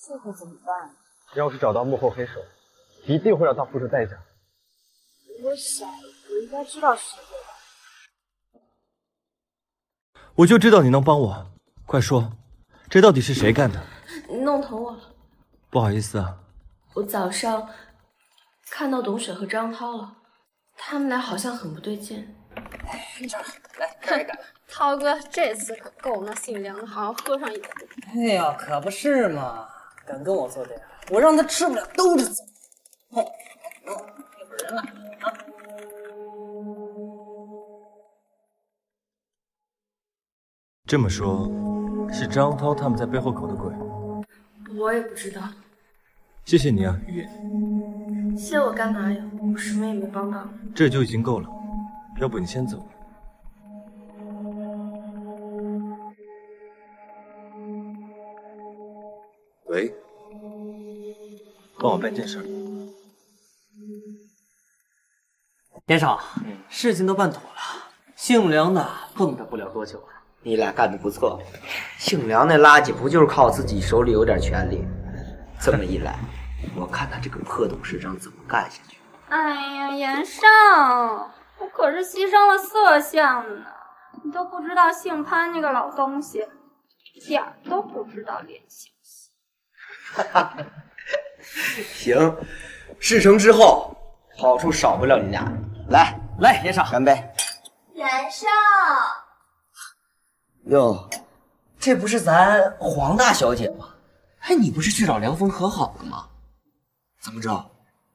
这可怎么办？要是找到幕后黑手，一定会让他付出代价。我想，我应该知道是谁做的。我就知道你能帮我，快说，这到底是谁干的？你弄疼我了。不好意思啊。我早上看到董雪和张涛了，他们俩好像很不对劲。这儿来干一干。涛哥这次可够那姓梁的，好好喝上瘾了。哎呀，可不是嘛！敢跟我作对，我让他吃不了兜着走。哼，有本人了啊！这么说，是张涛他们在背后搞的鬼。我也不知道。谢谢你啊，雨夜。谢我干嘛呀？我什么也没帮到。这就已经够了，要不你先走。喂，帮我办件事。严少，事情都办妥了，姓梁的蹦跶不了多久了。你俩干的不错，姓梁那垃圾不就是靠自己手里有点权力？这么一来，我看他这个破董事长怎么干下去。哎呀，严少，我可是牺牲了色相呢。你都不知道姓潘那个老东西，一点儿都不知道怜惜。行，事成之后，好处少不了你俩。来来，严少，干杯！袁绍，哟，这不是咱黄大小姐吗？哎，你不是去找梁峰和好了吗？怎么着，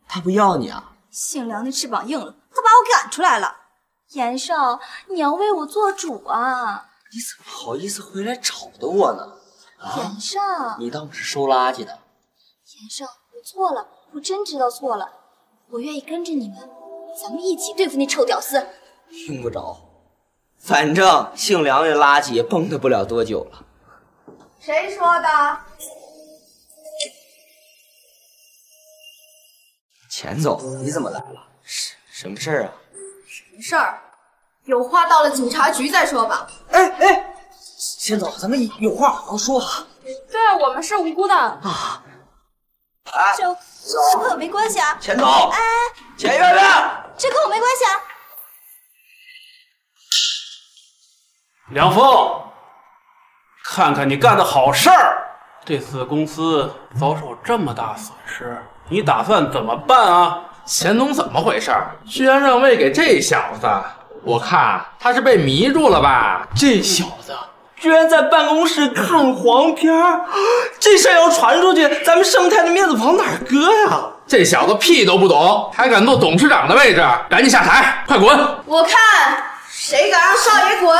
他不要你啊？姓梁的翅膀硬了，他把我赶出来了。严少，你要为我做主啊！你怎么好意思回来找的我呢？啊袁，绍，你当我是收垃圾的？严少，我错了，我真知道错了，我愿意跟着你们，咱们一起对付那臭屌丝。用不着，反正姓梁的垃圾也蹦跶不了多久了。谁说的？钱总，你怎么来了？什什么事儿啊？什么事儿，有话到了警察局再说吧。哎哎，钱总，咱们有话好好说啊。对啊，我们是无辜的。啊，哎，这这跟我没关系啊！钱总哎，钱月月，这跟我没关系啊！梁峰，看看你干的好事儿！这次公司遭受这么大损失，你打算怎么办啊？钱总怎么回事？居然让位给这小子？我看他是被迷住了吧？这小子居然在办公室看黄片儿，这事儿要传出去，咱们盛泰的面子往哪儿搁呀？这小子屁都不懂，还敢坐董事长的位置？赶紧下台，快滚！我看谁敢让少爷滚？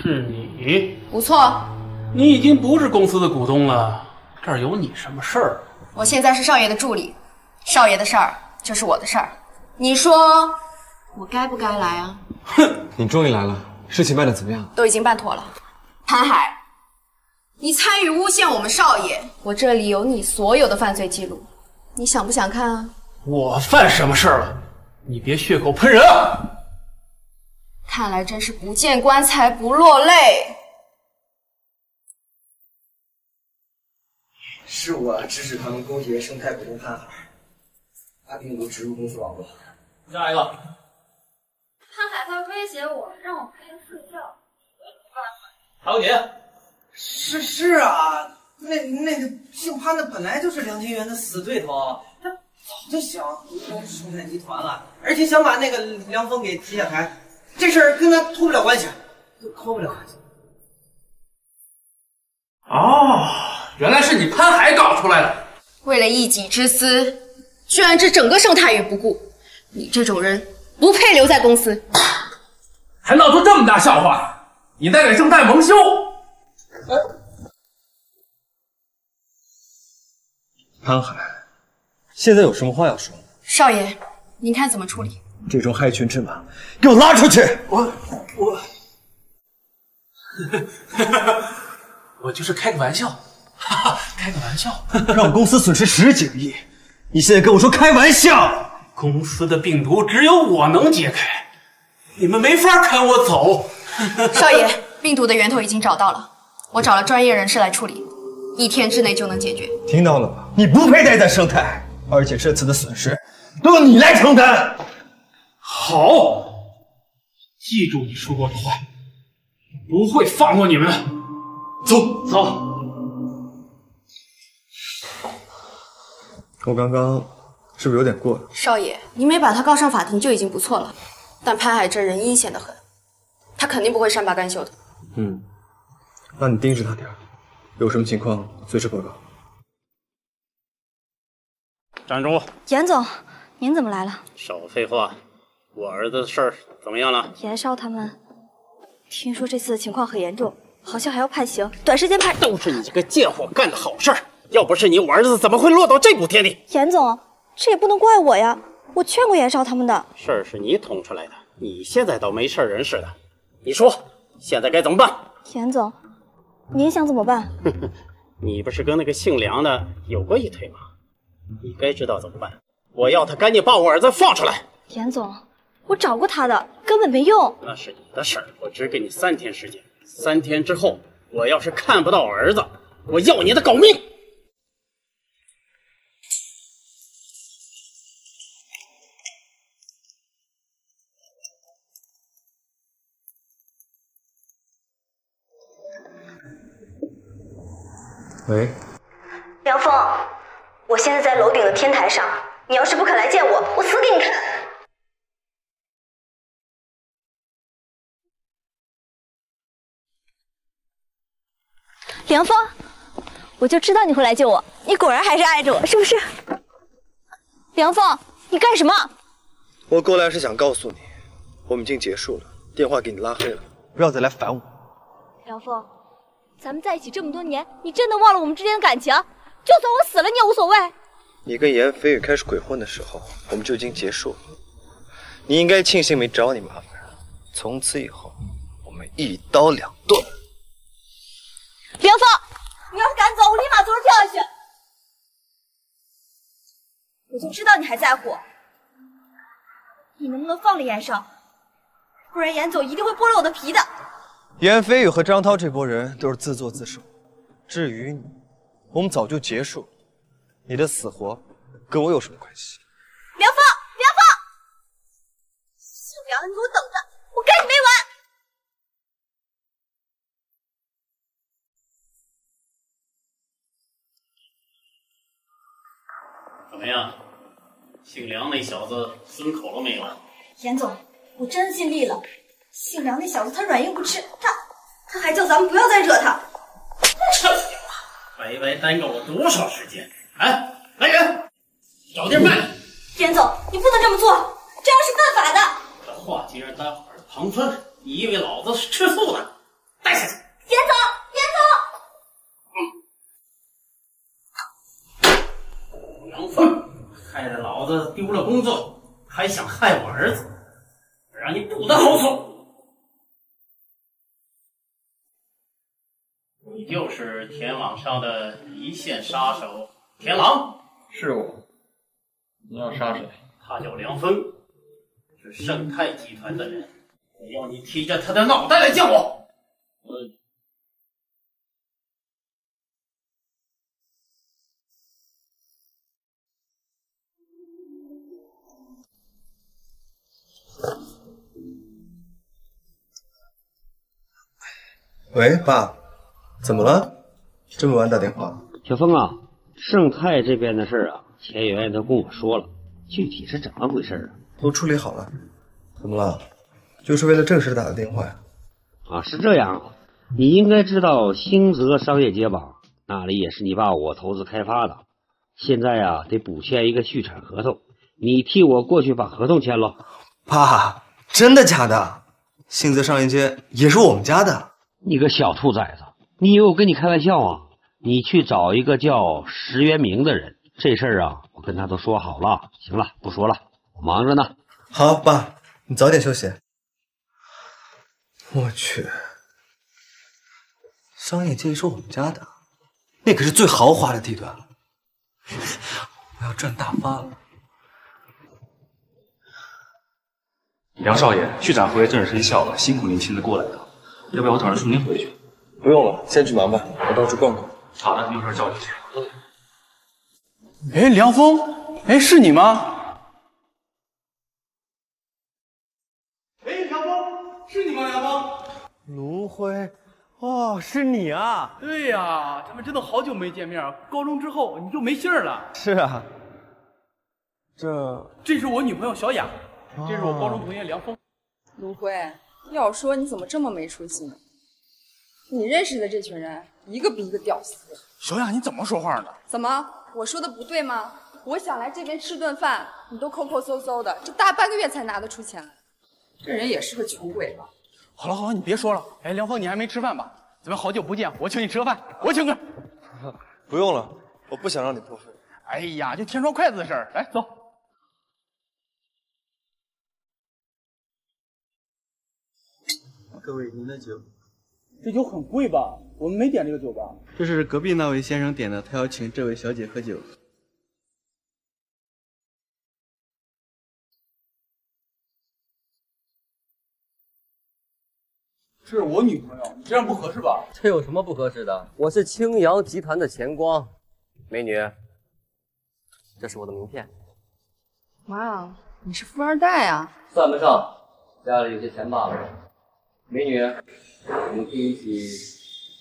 是你？不错，你已经不是公司的股东了，这儿有你什么事儿？我现在是少爷的助理，少爷的事儿就是我的事儿。你说我该不该来啊？哼你终于来了，事情办得怎么样？都已经办妥了。潘海，你参与诬陷我们少爷，我这里有你所有的犯罪记录，你想不想看啊？我犯什么事儿了？你别血口喷人啊！看来真是不见棺材不落泪。是我指使他们勾结生态股东潘海，把病毒植入公司网络。下一个。潘海他威胁我，让我陪他睡觉。还有你，是是啊，那那个姓潘的本来就是梁天元的死对头，他早就想生态集团了，而且想把那个梁峰给踢下台，这事儿跟他脱不了关系，脱不了关系。哦，原来是你潘海搞出来的。为了一己之私，居然置整个生态于不顾，你这种人不配留在公司。还闹出这么大笑话，你在给生态蒙羞！潘海，现在有什么话要说？少爷，您看怎么处理？这种害群之马，给我拉出去！我我 我就是开个玩笑，哈哈，开个玩笑。让公司损失十几个亿，你现在跟我说开玩笑？公司的病毒只有我能解开，你们没法赶我走。少爷，病毒的源头已经找到了，我找了专业人士来处理，一天之内就能解决。听到了吗？你不配待在生态，而且这次的损失都由你来承担。好，记住你说过的话，不会放过你们。走走。我刚刚是不是有点过了？少爷，你没把他告上法庭就已经不错了，但潘海这人阴险的很，他肯定不会善罢甘休的。嗯，那你盯着他点儿，有什么情况随时报告。站住！严总，您怎么来了？少废话，我儿子的事儿怎么样了？严少他们，听说这次的情况很严重，好像还要判刑，短时间判。都是你这个贱货干的好事儿，要不是你，我儿子怎么会落到这步田地？严总，这也不能怪我呀，我劝过严少他们的。事儿是你捅出来的，你现在倒没事人似的。你说现在该怎么办？严总，您想怎么办？你不是跟那个姓梁的有过一腿吗？你该知道怎么办。我要他赶紧把我儿子放出来。严总，我找过他的，根本没用。那是你的事儿，我只给你三天时间。三天之后，我要是看不到我儿子，我要你的狗命！喂，梁峰，我现在在楼顶的天台上，你要是不肯来见我，我死给你看！梁峰，我就知道你会来救我，你果然还是爱着我，是不是？梁峰，你干什么？我过来是想告诉你，我们已经结束了，电话给你拉黑了，不要再来烦我。梁峰，咱们在一起这么多年，你真的忘了我们之间的感情？就算我死了，你也无所谓。你跟严飞宇开始鬼混的时候，我们就已经结束了。你应该庆幸没找你麻烦。从此以后，我们一刀两断。梁峰，你要是敢走，我立马从这跳下去。我就知道你还在乎，你能不能放了严少？不然严总一定会剥了我的皮的。严飞宇和张涛这波人都是自作自受。至于你，我们早就结束了。你的死活跟我有什么关系？梁峰，梁峰，姓梁的，你给我等着，我跟你没完！怎么样？姓梁那小子松口了没有？严总，我真尽力了。姓梁那小子他软硬不吃，他他还叫咱们不要再惹他。这家伙白白耽搁我多少时间？哎，来人，找地儿卖！严总，你不能这么做，这样是犯法的。这话既然待会儿旁村，你以为老子是吃素的？带下去！严总，严总，梁凤，害得老子丢了工作，还想害我儿子，让你不得好死！你就是天网上的一线杀手田狼，是我。你要杀谁？他叫梁峰，是盛泰集团的人。我要你提着他的脑袋来见我。我喂，爸，怎么了？这么晚打电话？小峰啊，盛泰这边的事啊，钱媛媛都跟我说了，具体是怎么回事啊？都处理好了。怎么了？就是为了正事打的电话呀？啊，是这样，你应该知道兴泽商业街吧？那里也是你爸我投资开发的，现在啊得补签一个续产合同，你替我过去把合同签了。爸，真的假的？兴泽商业街也是我们家的。你个小兔崽子，你以为我跟你开玩笑啊？你去找一个叫石元明的人，这事儿啊，我跟他都说好了。行了，不说了，我忙着呢。好，爸，你早点休息。我去，商业街是我们家的，那可是最豪华的地段，我要赚大发了。梁少爷，续展合约正式生效了，辛苦您亲自过来的，要不要我找人送您回去？不用了，先去忙吧，我到处逛逛。好的，有事叫我去。哎，梁峰，哎，是你吗？哎，梁峰，是你吗？梁峰，卢辉，哦，是你啊！对呀，咱们真的好久没见面，高中之后你就没信儿了。是啊，这这是我女朋友小雅，这是我高中同学梁峰。卢辉，要说你怎么这么没出息呢？你认识的这群人，一个比一个屌丝。小雅，你怎么说话呢？怎么，我说的不对吗？我想来这边吃顿饭，你都抠抠搜搜的，这大半个月才拿得出钱来。这人也是个穷鬼吧？好了好了，你别说了。哎，梁峰，你还没吃饭吧？咱们好久不见，我请你吃个饭，我请客。不用了，我不想让你破费。哎呀，就添双筷子的事儿。来，走。各位，您的酒。这酒很贵吧？我们没点这个酒吧？这是隔壁那位先生点的，他要请这位小姐喝酒。这是我女朋友，你这样不合适吧？这有什么不合适的？我是青阳集团的钱光，美女，这是我的名片。哇，你是富二代啊！算不上，家里有些钱罢了。美女，我们可以一起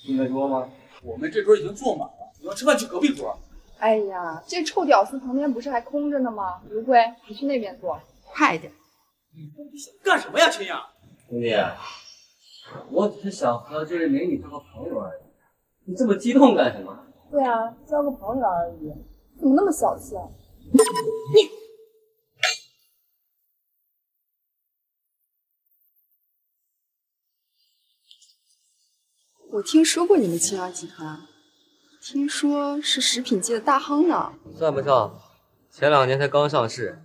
拼个桌吗？我们这桌已经坐满了，你要吃饭去隔壁桌。哎呀，这臭屌丝旁边不是还空着呢吗？如辉，你去那边坐，快点。你到底想干什么呀，秦阳？兄弟，我只是想和这位美女交个朋友而已。你这么激动干什么？对啊，交个朋友而已，怎么那么小气啊？我听说过你们青阳集团，听说是食品界的大亨呢。算不上，前两年才刚上市，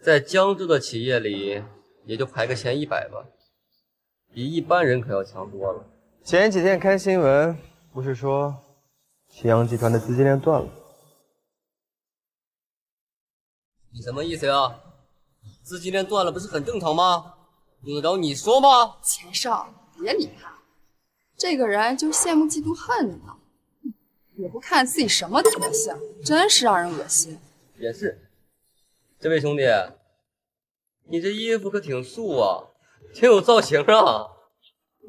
在江州的企业里也就排个前一百吧，比一般人可要强多了。前几天看新闻，不是说青阳集团的资金链断了？你什么意思呀？资金链断了不是很正常吗？用得着你说吗？钱少，别理他，这个人就是羡慕嫉妒恨的呢，也不看自己什么德行，真是让人恶心。也是，这位兄弟，你这衣服可挺素啊，挺有造型啊。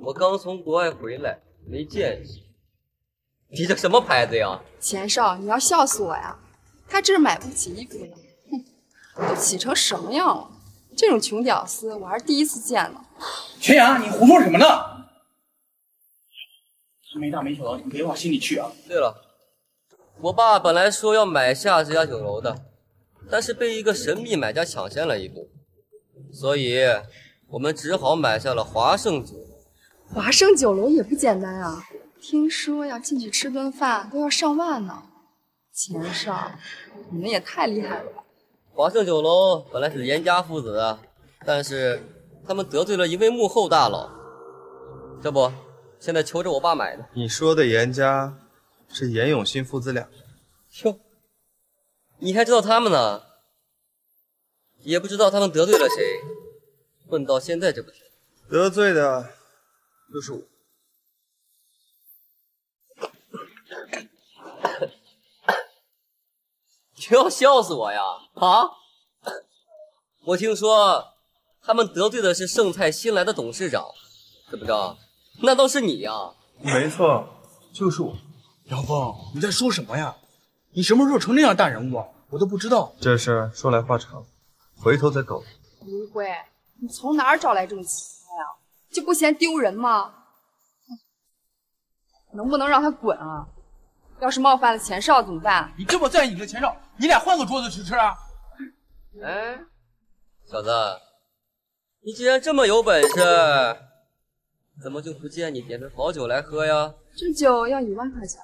我刚从国外回来，没见识。你这什么牌子呀？钱少，你要笑死我呀！他这是买不起衣服呢，哼，都起成什么样了？这种穷屌丝我还是第一次见呢。秦阳，你胡说什么呢？没大没小的，你别往心里去啊。对了，我爸本来说要买下这家酒楼的，但是被一个神秘买家抢先了一步，所以我们只好买下了华盛酒楼。华盛酒楼也不简单啊，听说要进去吃顿饭都要上万呢。钱少，你们也太厉害了吧！华盛酒楼本来是严家父子的，但是他们得罪了一位幕后大佬，这不，现在求着我爸买的。你说的严家是严永新父子俩？哟，你还知道他们呢？也不知道他们得罪了谁，混到现在这步田。得罪的就是我。你要笑死我呀！啊！我听说他们得罪的是盛泰新来的董事长，怎么着？难道是你呀？没错，就是我。杨峰，你在说什么呀？你什么时候成那样大人物啊？我都不知道。这事说来话长，回头再告诉你。卢辉，你从哪儿找来这种奇葩呀？就不嫌丢人吗？能不能让他滚啊？要是冒犯了钱少怎么办？你这么在意你的钱少，你俩换个桌子去吃啊！哎，小子，你既然这么有本事，怎么就不见你点杯好酒来喝呀？这酒要一万块钱，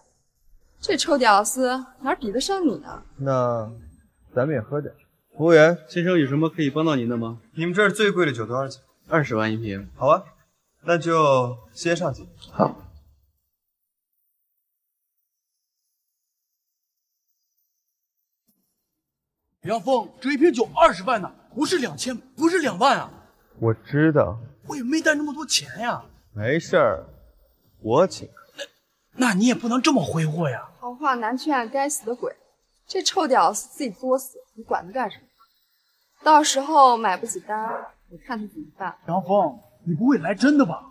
这臭屌丝哪比得上你啊？那咱们也喝点。服务员，先生有什么可以帮到您的吗？你们这儿最贵的酒多少钱？二十万一瓶。好啊，那就先上几瓶。好。杨峰，这一瓶酒二十万呢，不是两千，不是两万啊！我知道，我也没带那么多钱呀。没事儿，我请。那你也不能这么挥霍呀！好话难劝，该死的鬼！这臭屌丝自己作死，你管他干什么？到时候买不起单，我看他怎么办。杨峰，你不会来真的吧？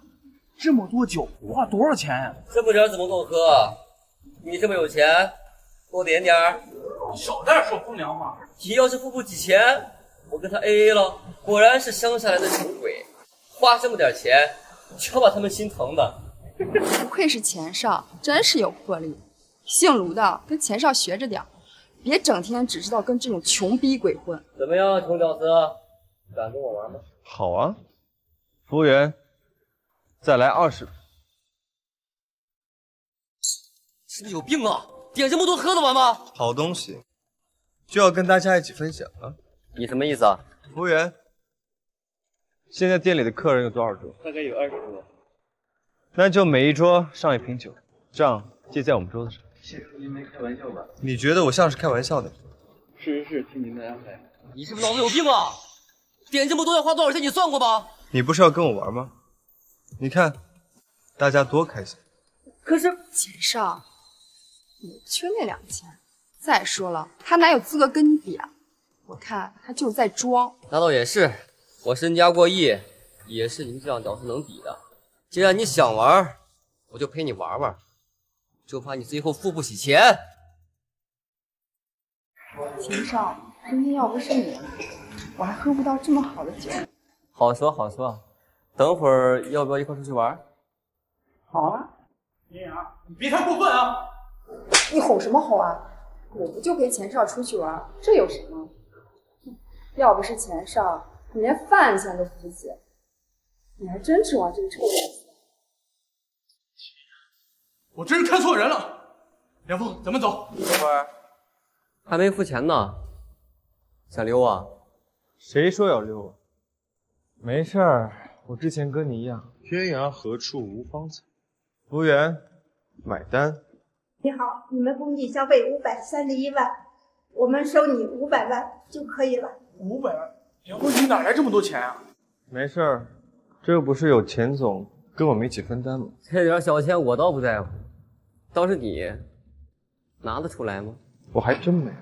这么多酒，花多少钱呀？这么点怎么够喝？你这么有钱，多点点儿。少在这说风凉话。你要是付不起钱，我跟他 A A 了。果然是生下来的穷鬼，花这么点钱，瞧把他们心疼的。不愧是钱少，真是有魄力。姓卢的跟钱少学着点，别整天只知道跟这种穷逼鬼混。怎么样，穷屌丝，敢跟我玩吗？好啊，服务员，再来二十。是不是有病啊？点这么多喝得完吗？好东西就要跟大家一起分享啊！你什么意思啊？服务员，现在店里的客人有多少桌？大概有二十桌。那就每一桌上一瓶酒，账记在我们桌子上。先生，您没开玩笑吧？你觉得我像是开玩笑的？是是是，听您的安排。你是不是脑子有病啊？点这么多要花多少钱？你算过吗？你不是要跟我玩吗？你看，大家多开心。可是钱少，你不缺那两千。再说了，他哪有资格跟你比啊？我看他就是在装。那倒也是，我身家过亿，也是您这样屌丝能比的。既然你想玩，我就陪你玩玩。就怕你最后付不起钱。秦少，今天要不是你，我还喝不到这么好的酒。好说好说，等会儿要不要一块出去玩？好啊，林阳，你别太过分啊！你吼什么吼啊？我不就陪钱少出去玩，这有什么？哼要不是钱少，你连饭钱都付不起，你还真指望这个臭婊子？我真是看错人了。梁峰，咱们走。等会儿还没付钱呢，想溜啊？谁说要溜啊？没事儿，我之前跟你一样。天涯何处无芳草。服务员，买单。你好，你们共计消费五百三十一万，我们收你五百万就可以了。五百万？梁峰，你哪来这么多钱啊？没事儿，这又不是有钱总跟我们一起分担吗？这点小钱我倒不在乎，倒是你拿得出来吗？我还真没有。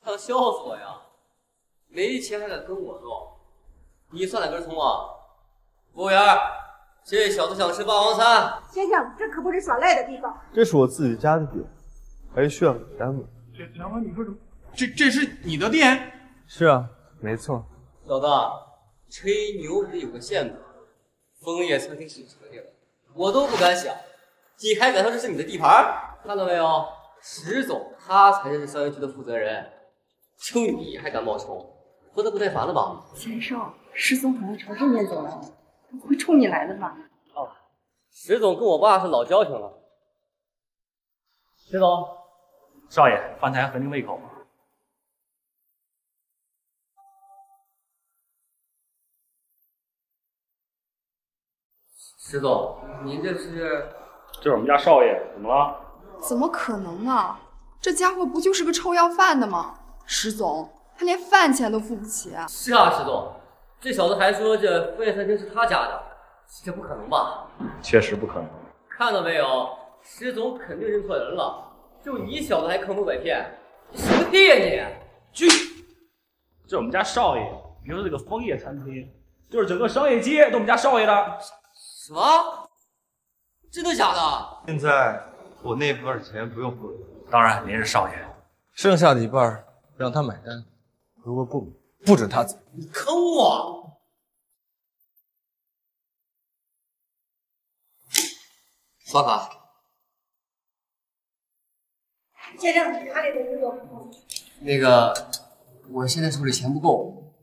他要笑死我呀！没钱还敢跟我斗？你算哪根葱啊？服务员，这小子想吃霸王餐。先生，这可不是耍赖的地方。这是我自己家的店，还需要买单吗？这梁峰，你说什么？这这是你的店？是啊，没错。小子，吹牛得有个限度。枫叶餐厅是你的地儿，我都不敢想，你还敢说这是你的地盘？看到没有，石总他才是商业区的负责人，就你还敢冒充，活得不耐烦了吧？钱少，石总好像朝这边走了，他不会冲你来的吧？哦，石总跟我爸是老交情了。石总，少爷，饭菜还合您胃口吗？石总，您这是？这是我们家少爷，怎么了？怎么可能啊？这家伙不就是个臭要饭的吗？石总，他连饭钱都付不起啊！是啊，石总，这小子还说这枫叶餐厅是他家的，这不可能吧？确实不可能。看到没有，石总肯定认错人了，就你小子还坑蒙拐骗，你什么屁呀你！去！这是我们家少爷，别说这个枫叶餐厅，就是整个商业街都我们家少爷的。什么？真的假的？现在我那份钱不用付了，当然您是少爷，剩下的一半让他买单，如果不买，不准他走。你坑我！刷卡。先生，卡里的余额。那个，我现在手里钱不够，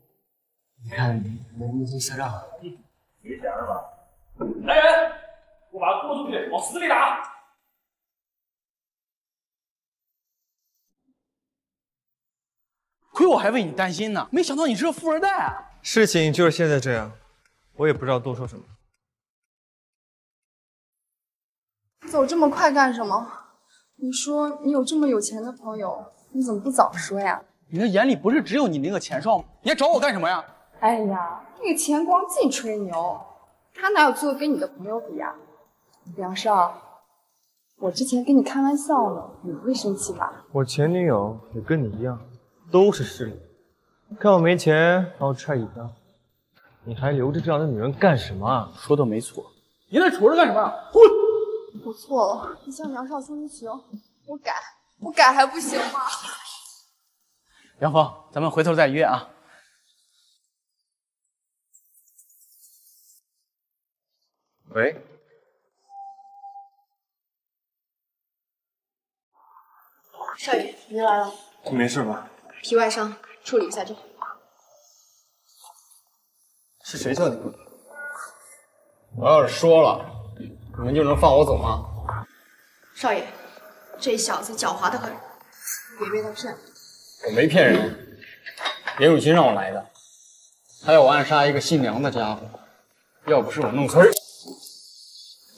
你看能不能先赊账？别闲着吧。来人，给我把他拖出去，往死里打！亏我还为你担心呢，没想到你是个富二代啊！事情就是现在这样，我也不知道多说什么。走这么快干什么？你说你有这么有钱的朋友，你怎么不早说呀？你的眼里不是只有你那个钱少吗？你还找我干什么呀？哎呀，那个钱光净吹牛，他哪有资格跟你的朋友比呀？梁少，我之前跟你开玩笑呢，你不会生气吧？我前女友也跟你一样，都是势利，看我没钱把我踹一刀，你还留着这样的女人干什么啊？说的没错，你在杵着干什么？滚！我错了，你向梁少兄求，我改，我改还不行吗？梁峰，咱们回头再约啊。喂，少爷，您来了，你没事吧？皮外伤，处理一下就好。是谁叫你过来？我要是说了，你们就能放我走吗？少爷，这小子狡猾的很，别被他骗了。我没骗人，严永新让我来的，他要我暗杀一个姓梁的家伙，要不是我弄错人，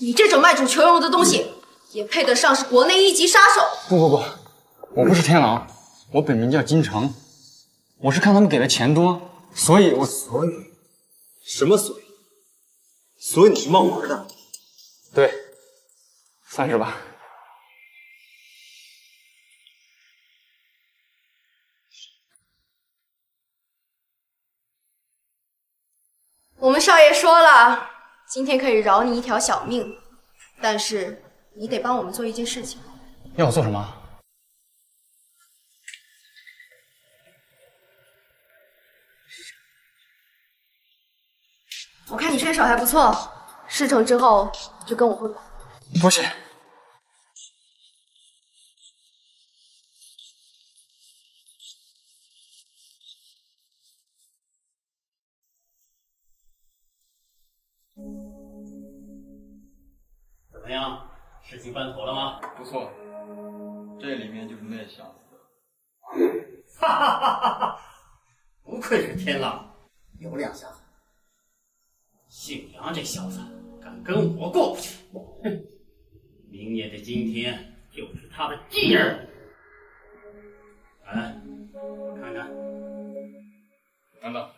你这种卖主求荣的东西，也配得上是国内一级杀手？不不不，我不是天狼，我本名叫金城，我是看他们给的钱多，所以我所以什么所以？所以你是冒玩的？对，算是吧。我们少爷说了，今天可以饶你一条小命，但是你得帮我们做一件事情。要我做什么？我看你身手还不错，事成之后就跟我混吧。不是，么样？事情办妥了吗？不错，这里面就是那小子。哈哈哈哈哈！不愧是天狼，有两下子。姓杨这小子敢跟我过不去，哼！明年的今天就是他的忌日。来，我看看。等等，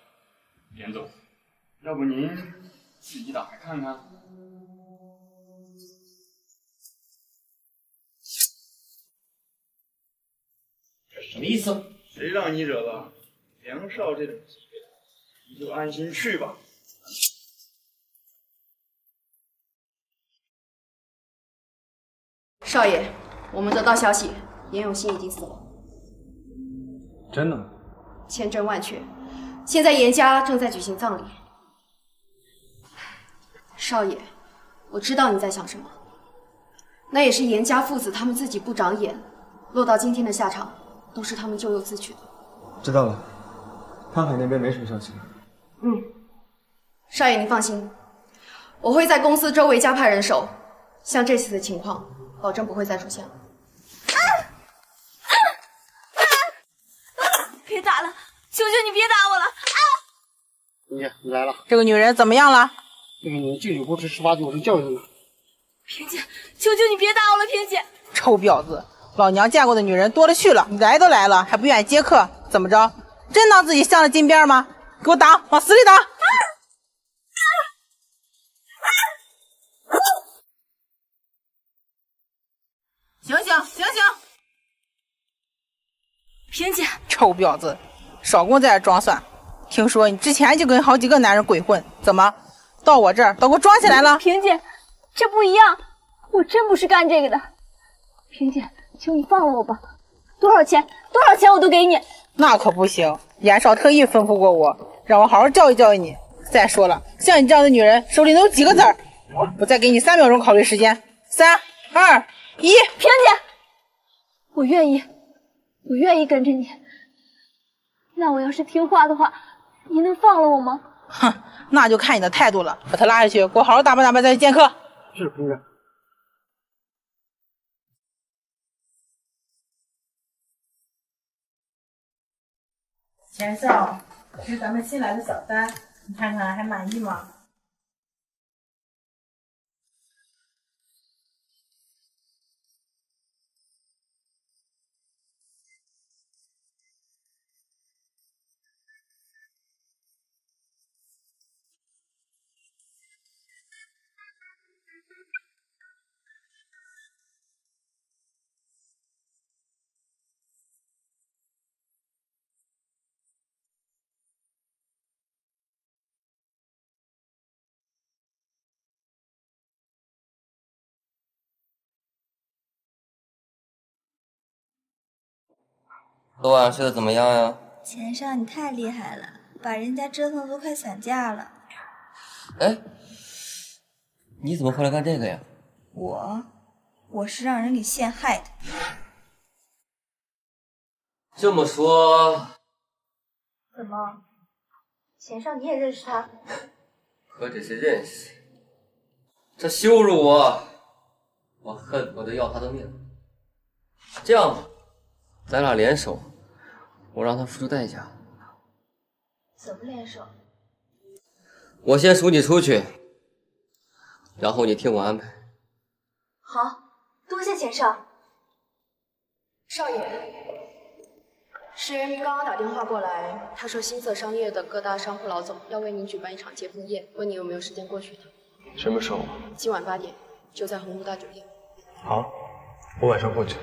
严总，要不您自己打开看看？什么意思？谁让你惹了？梁少这种级别，你就安心去吧。少爷，我们得到消息，严永新已经死了，真的吗？千真万确。现在严家正在举行葬礼。少爷，我知道你在想什么，那也是严家父子他们自己不长眼，落到今天的下场，都是他们咎由自取的。知道了，潘海那边没什么消息了。嗯，少爷您放心，我会在公司周围加派人手，像这次的情况，保证不会再出现了。别打了，求求你别打我了！啊！萍姐，你来了。这个女人怎么样了？这个女人敬酒不吃吃罚酒，我是教训她。萍姐，求求你别打我了，萍姐！臭婊子，老娘见过的女人多了去了，你来都来了还不愿意接客，怎么着？真当自己镶了金边吗？给我打，往死里打！醒醒醒醒！萍姐，臭婊子，少给我在这装蒜！听说你之前就跟好几个男人鬼混，怎么到我这儿都给我装起来了？萍姐，这不一样，我真不是干这个的。萍姐，求你放了我吧，多少钱多少钱我都给你。那可不行，严少特意吩咐过我，让我好好教育教育你。再说了，像你这样的女人手里能有几个子儿？我再给你三秒钟考虑时间，三二一，萍姐，我愿意，我愿意跟着你。那我要是听话的话，你能放了我吗？哼，那就看你的态度了。把他拉下去，给我好好打扮打扮再去见客。是，夫人。颜少，这是咱们新来的小三，你看看还满意吗？昨晚睡得怎么样呀？钱少，你太厉害了，把人家折腾都快散架了。哎，你怎么会来干这个呀？我，我是让人给陷害的。这么说，怎么，钱少你也认识他？何止是认识，这羞辱我，我恨不得要他的命。这样吧，咱俩联手，我让他付出代价。怎么联手？我先赎你出去，然后你听我安排。好，多谢钱少。少爷，石元明刚刚打电话过来，他说新色商业的各大商铺老总要为您举办一场接风宴，问你有没有时间过去一趟。什么时候？今晚八点，就在鸿福大酒店。好，我晚上过去。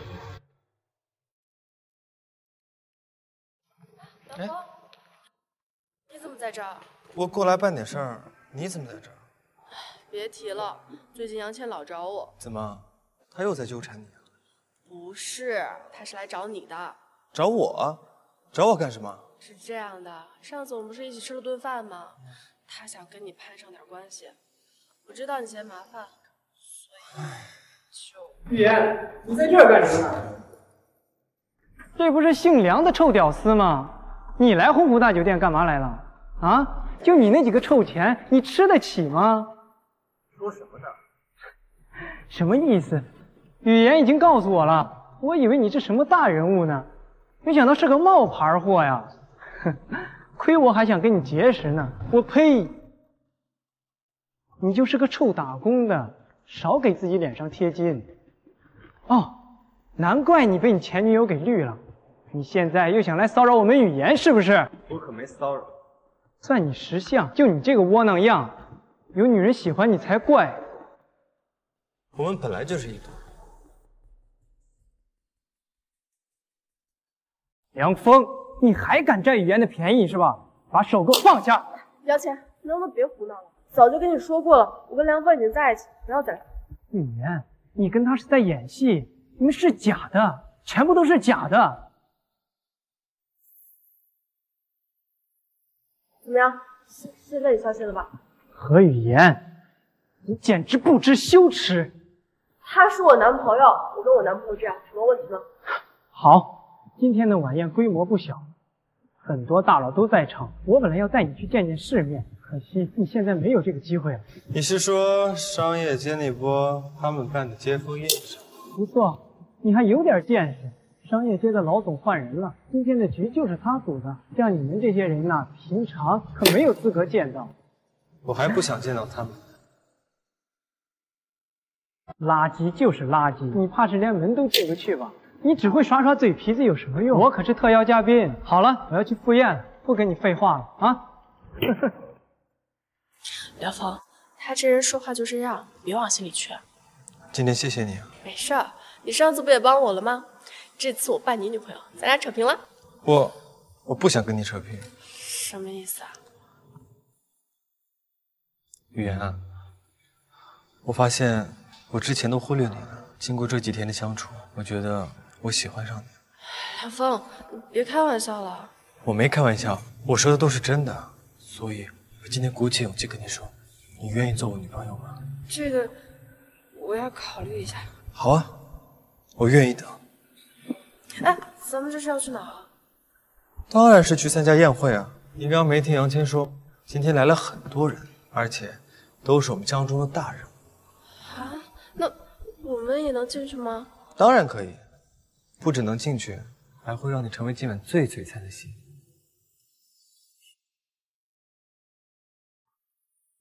哎，你怎么在这儿？我过来办点事儿，你怎么在这儿？别提了，最近杨倩老找我。怎么，他又在纠缠你啊？不是，他是来找你的。找我？找我干什么？是这样的，上次我们不是一起吃了顿饭吗？他想跟你攀上点关系，我知道你嫌麻烦，所以就……玉言，你在这儿干什么？这不是姓梁的臭屌丝吗？你来鸿福大酒店干嘛来了？啊？就你那几个臭钱，你吃得起吗？说什么呢？什么意思？语言已经告诉我了，我以为你是什么大人物呢，没想到是个冒牌货呀！哼，亏我还想跟你结识呢，我呸！你就是个臭打工的，少给自己脸上贴金。哦，难怪你被你前女友给绿了，你现在又想来骚扰我们语言是不是？我可没骚扰。算你识相，就你这个窝囊样，有女人喜欢你才怪。我们本来就是一对。梁峰，你还敢占语言的便宜是吧？把手给我放下！杨倩，你能不能别胡闹了？早就跟你说过了，我跟梁峰已经在一起，不要再来。语言，你跟他是在演戏，你们是假的，全部都是假的。怎么样？现现在你相信了吧？何语言，你简直不知羞耻！他是我男朋友，我跟我男朋友这样，什么问题呢？好，今天的晚宴规模不小，很多大佬都在场。我本来要带你去见见世面，可惜你现在没有这个机会了。你是说商业街那波他们办的接风宴上？不错，你还有点见识。商业街的老总换人了，今天的局就是他组的。像你们这些人呐，平常可没有资格见到。我还不想见到他们。垃圾就是垃圾，你怕是连门都进不去吧？你只会耍耍嘴皮子有什么用？我可是特邀嘉宾。好了，我要去赴宴了，不跟你废话了啊！梁峰，他这人说话就这样，别往心里去。今天谢谢你啊。没事儿，你上次不也帮我了吗？这次我扮你女朋友，咱俩扯平了。我我不想跟你扯平。什么意思啊？语言啊，我发现我之前都忽略你了。经过这几天的相处，我觉得我喜欢上你。梁峰，你别开玩笑了。我没开玩笑，我说的都是真的。所以，我今天鼓起勇气跟你说，你愿意做我女朋友吗？这个我要考虑一下。好啊，我愿意等。哎，咱们这是要去哪儿？当然是去参加宴会啊！你刚刚没听杨谦说，今天来了很多人，而且都是我们江中的大人物。啊？那我们也能进去吗？当然可以，不只能进去，还会让你成为今晚最璀璨的星。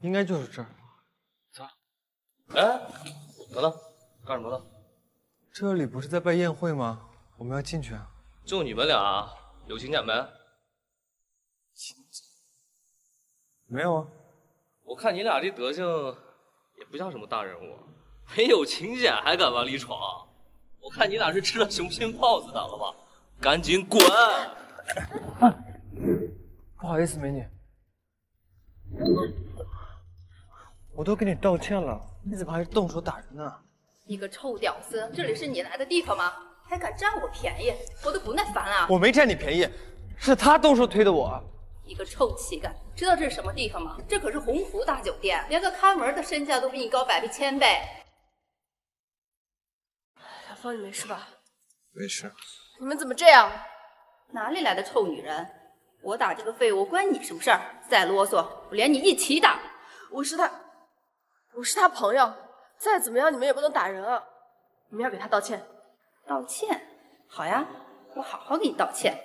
应该就是这儿。走。哎，等等，干什么呢？这里不是在办宴会吗？我们要进去啊！就你们俩有请柬没？没有啊。我看你俩这德行，也不像什么大人物。没有请柬还敢往里闯？我看你俩是吃了雄心豹子胆了吧？赶紧滚！不好意思，美女，我都跟你道歉了，你怎么还动手打人呢？你个臭屌丝，这里是你来的地方吗？还敢占我便宜，我都不耐烦了。我没占你便宜，是他动手推的我。一个臭乞丐，知道这是什么地方吗？这可是鸿福大酒店，连个看门的身价都比你高百倍千倍。小芳，你没事吧？没事。你们怎么这样？哪里来的臭女人？我打这个废物关你什么事儿？再啰嗦，我连你一起打。我是他，我是他朋友，再怎么样你们也不能打人啊！你们要给他道歉。道歉？好呀，我好好给你道歉。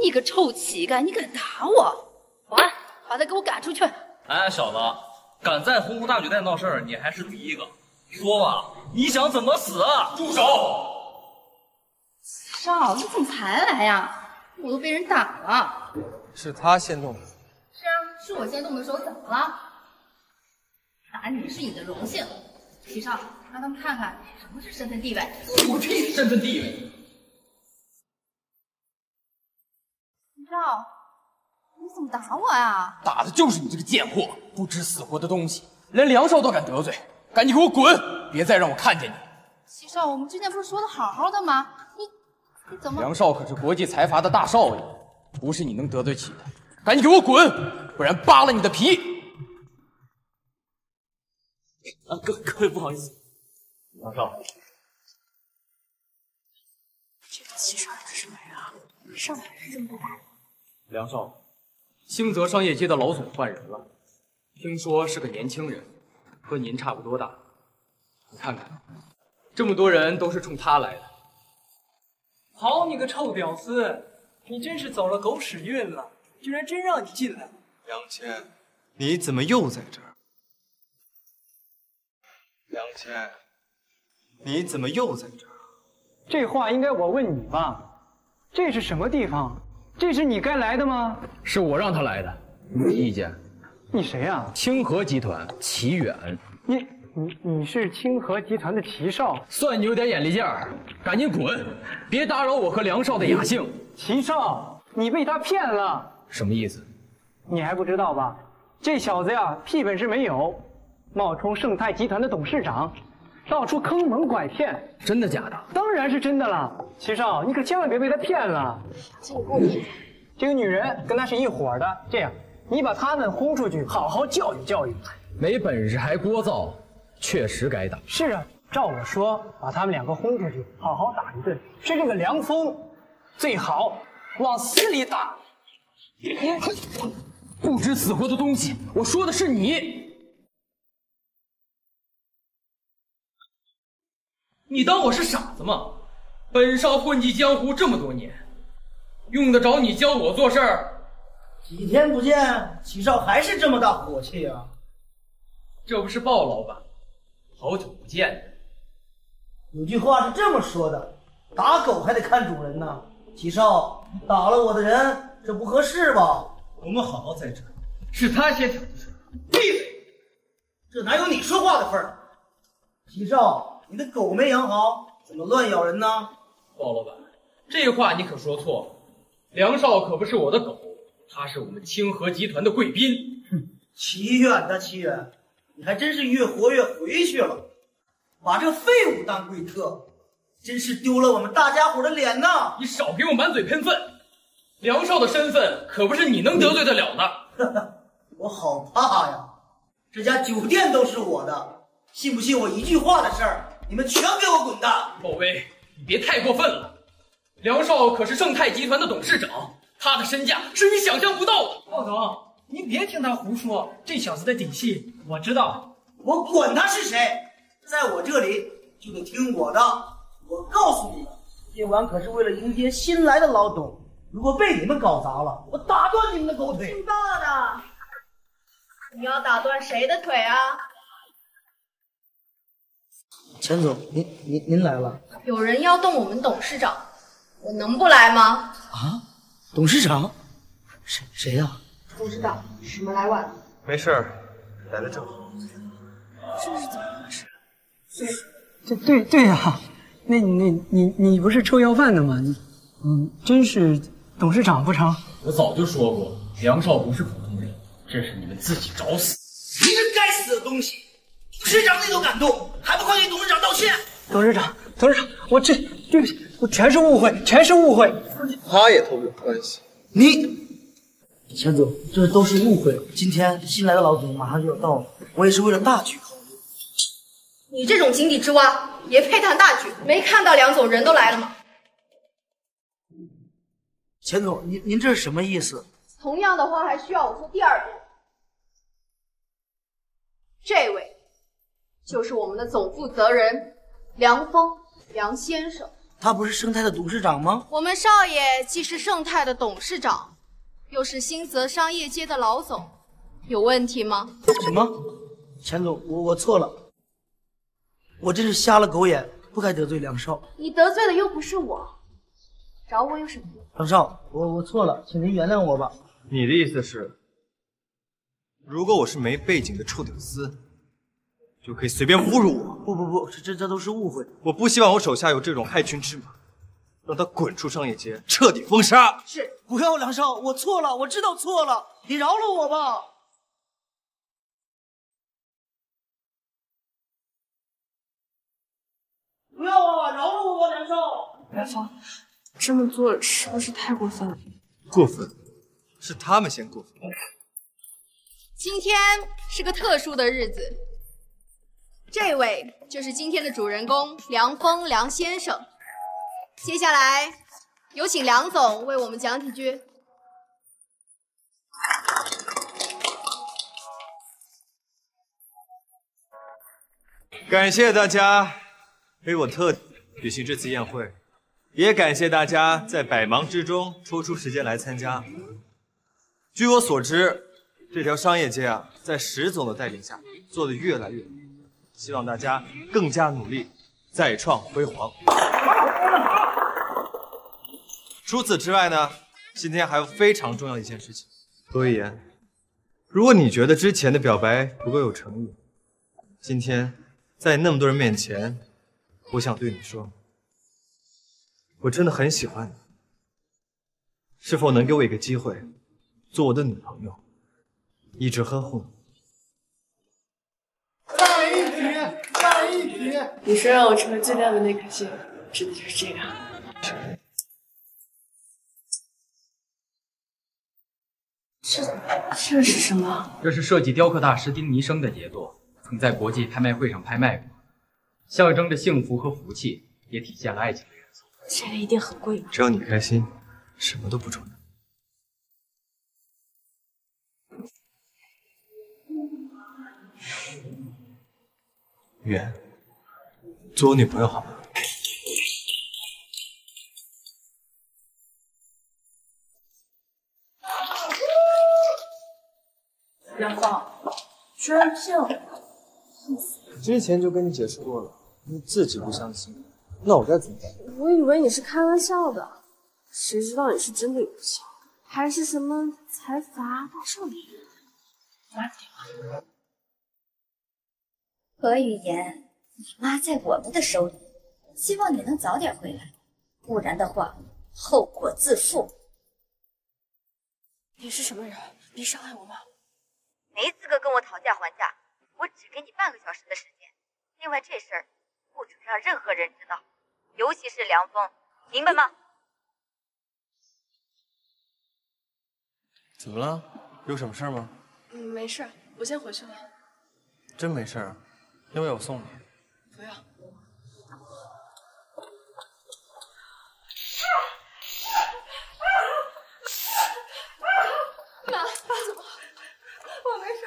你个臭乞丐，你敢打我？保安，把他给我赶出去！哎，小子，敢在洪湖大酒店闹事儿，你还是第一个。说吧，你想怎么死？住手！少，你怎么才来呀？我都被人打了。是他先动的。是啊，是我先动的手，怎么了？打你是你的荣幸。齐少，让他们看看什么是身份地位。我屁身份地位！齐少，你怎么打我呀？打的就是你这个贱货，不知死活的东西，连梁少都敢得罪，赶紧给我滚！别再让我看见你。齐少，我们之前不是说的好好的吗？你你怎么？梁少可是国际财阀的大少爷，不是你能得罪起的。赶紧给我滚，不然扒了你的皮！啊，各各位不好意思，梁少，这个齐少是什么人啊？上来是这么大的。梁少，星泽商业街的老总换人了，听说是个年轻人，和您差不多大。你看看，这么多人都是冲他来的。好你个臭屌丝，你真是走了狗屎运了，居然真让你进来。梁谦，你怎么又在这儿？梁谦，你怎么又在这儿？这话应该我问你吧？这是什么地方？这是你该来的吗？是我让他来的，你没意见？你谁啊？清河集团齐远。你你你是清河集团的齐少？算你有点眼力劲儿，赶紧滚，别打扰我和梁少的雅兴。齐少，你被他骗了。什么意思？你还不知道吧？这小子呀，屁本事没有，冒充盛泰集团的董事长，到处坑蒙拐骗。真的假的？当然是真的了。齐少，你可千万别被他骗了。这个故事，这个女人跟他是一伙的。这样，你把他们轰出去，好好教育教育。没本事还聒噪，确实该打。是啊，照我说，把他们两个轰出去，好好打一顿。是这个梁峰，最好往死里打。不知死活的东西！我说的是你。你当我是傻子吗？本少混迹江湖这么多年，用得着你教我做事儿？几天不见，齐少还是这么大火气啊！这不是鲍老板，好久不见。有句话是这么说的：打狗还得看主人呢。齐少，你打了我的人，这不合适吧？我们好好在这。是他先挑的事。闭嘴！这哪有你说话的份儿？齐少，你的狗没养好，怎么乱咬人呢？鲍老板，这话你可说错了。梁少可不是我的狗，他是我们清河集团的贵宾。哼，齐远的齐远，你还真是越活越回去了，把这废物当贵客，真是丢了我们大家伙的脸呐！你少给我满嘴喷粪！梁少的身份可不是你能得罪得了的。我好怕呀！这家酒店都是我的，信不信我一句话的事儿，你们全给我滚蛋！某威，你别太过分了。梁少可是盛泰集团的董事长，他的身价是你想象不到的。鲍总，您别听他胡说，这小子的底细我知道。我管他是谁，在我这里就得听我的。我告诉你们，今晚可是为了迎接新来的老董。如果被你们搞砸了，我打断你们的狗腿！姓鲍的，你要打断谁的腿啊？钱总，您您您来了。有人要动我们董事长，我能不来吗？啊，董事长，谁谁呀？不知道，什么来晚了？没事儿，来的正好。这是怎么回事？这对对呀，那那你你不是臭要饭的吗？你嗯，真是董事长不成？我早就说过，梁少不是普通人，这是你们自己找死！你这该死的东西，董事长你都敢动，还不快给董事长道歉？董事长，董事长，我这对不起，我全是误会，全是误会。他也脱不了关系。你，钱总，这都是误会。今天新来的老总马上就要到了，我也是为了大局考虑。你这种井底之蛙也配谈大局？没看到梁总人都来了吗？钱总，您您这是什么意思？同样的话还需要我说第二遍。这位就是我们的总负责人梁峰，梁先生。他不是盛泰的董事长吗？我们少爷既是盛泰的董事长，又是新泽商业街的老总，有问题吗？什么？钱总，我我错了，我真是瞎了狗眼，不该得罪梁少。你得罪的又不是我，找我有什么用？梁少，我我错了，请您原谅我吧。你的意思是，如果我是没背景的臭屌丝，就可以随便侮辱我？不不不，这这这都是误会。我不希望我手下有这种害群之马。让他滚出商业街，彻底封杀。是，不要梁少，我错了，我知道错了，你饶了我吧。不要啊，饶了我吧，梁少。元芳，这么做是不是太过分了？过分，是他们先过分。今天是个特殊的日子，这位就是今天的主人公梁峰梁先生。接下来有请梁总为我们讲几句。感谢大家为我特举行这次宴会，也感谢大家在百忙之中抽出时间来参加。据我所知，这条商业街啊，在石总的带领下做得越来越好，希望大家更加努力，再创辉煌。除此之外呢，今天还有非常重要的一件事情。罗一言，如果你觉得之前的表白不够有诚意，今天在那么多人面前，我想对你说，我真的很喜欢你。是否能给我一个机会，做我的女朋友，一直呵护你？再一题，再一题。你说让我成为最亮的那颗星，指的就是这个。这这是什么？这是设计雕刻大师丁尼生的杰作，曾在国际拍卖会上拍卖过，象征着幸福和福气，也体现了爱情的元素。这个一定很贵吧？只要你开心，什么都不重要。远，做我女朋友好吗？杨芳，居然骗我！之前就跟你解释过了，你自己不相信，那我该怎么办？我以为你是开玩笑的，谁知道你是真的有钱，还是什么财阀大少爷？何语言，你妈在我们的手里，希望你能早点回来，不然的话，后果自负。你是什么人？别伤害我妈！没资格跟我讨价还价，我只给你半个小时的时间。另外这事儿不准让任何人知道，尤其是梁峰，明白吗？怎么了？有什么事吗？嗯，没事，我先回去了。真没事儿，要不要我送你？不要。妈，妈怎么？我没事。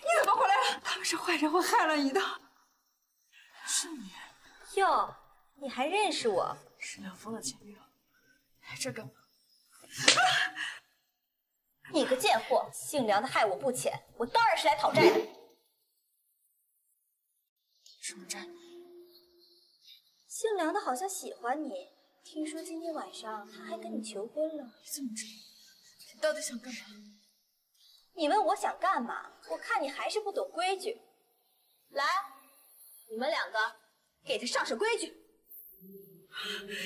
你怎么回来了？他们是坏人，我害了你的。是你？哟，你还认识我？是梁峰的前女友。来这干嘛？你个贱货，姓梁的害我不浅，我当然是来讨债的。什么债？姓梁的好像喜欢你，听说今天晚上他还跟你求婚了。你怎么知道？你到底想干嘛？你问我想干嘛？我看你还是不懂规矩。来，你们两个给他上上规矩。你们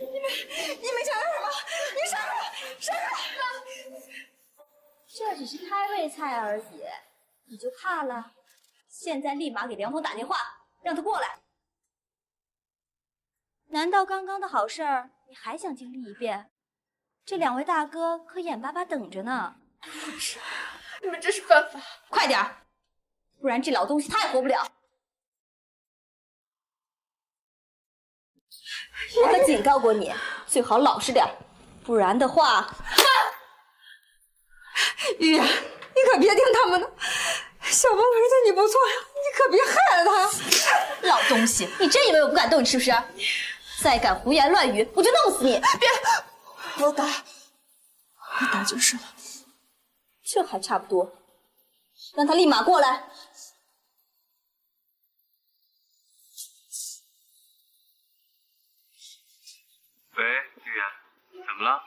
你们想要什么？你上来，上来！这只是开胃菜而已，你就怕了？现在立马给梁峰打电话，让他过来。难道刚刚的好事儿你还想经历一遍？这两位大哥可眼巴巴等着呢。不是，你们这是犯法！快点儿，不然这老东西他也活不了。我可警告过你，最好老实点，不然的话，玉言，你可别听他们的。小峰可是对你不错呀，你可别害了他。老东西，你真以为我不敢动你是不是？再敢胡言乱语，我就弄死你！别，不要打，我打就是了。这还差不多，让他立马过来。喂，玉言，怎么了？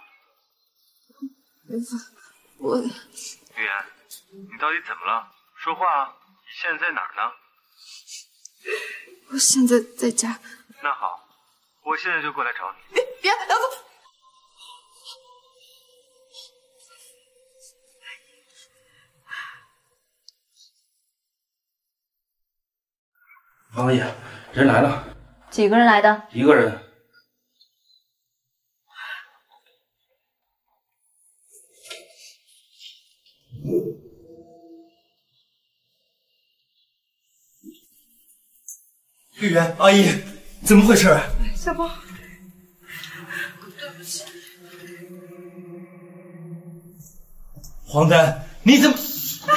我，雨言，你到底怎么了？说话啊！你现在在哪儿呢？我现在在家。那好，我现在就过来找你。别，梁总，王阿姨，人来了，几个人来的？一个人。玉媛，阿姨，怎么回事？小宝，对不起。黄丹，你怎么？小宝，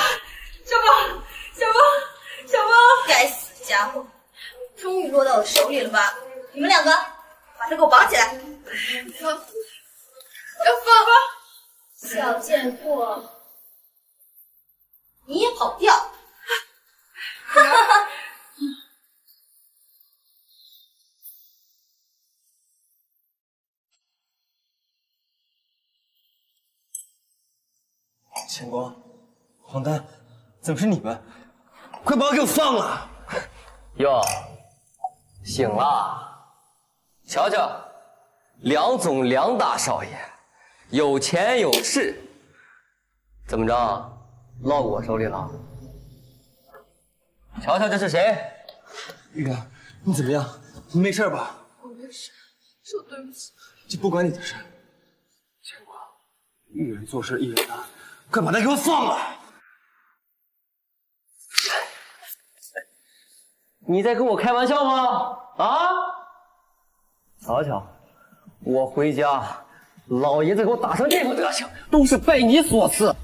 小宝，小宝！该死的家伙，终于落到我手里了吧？你们两个，把他给我绑起来！放，要放吧！小贱货，你也跑不掉！哈哈哈！钱光，黄丹，怎么是你们？快把我给我放了！哟，醒了？瞧瞧，梁总梁大少爷，有钱有势，怎么着，落我手里了？瞧瞧这是谁？玉媛，你怎么样？你没事吧？我没事，是我对不起。这不关你的事。钱光，一人做事一人担，快把他给我放了！你在跟我开玩笑吗？啊！瞧瞧，我回家，老爷子给我打成这副德行，都是拜你所赐。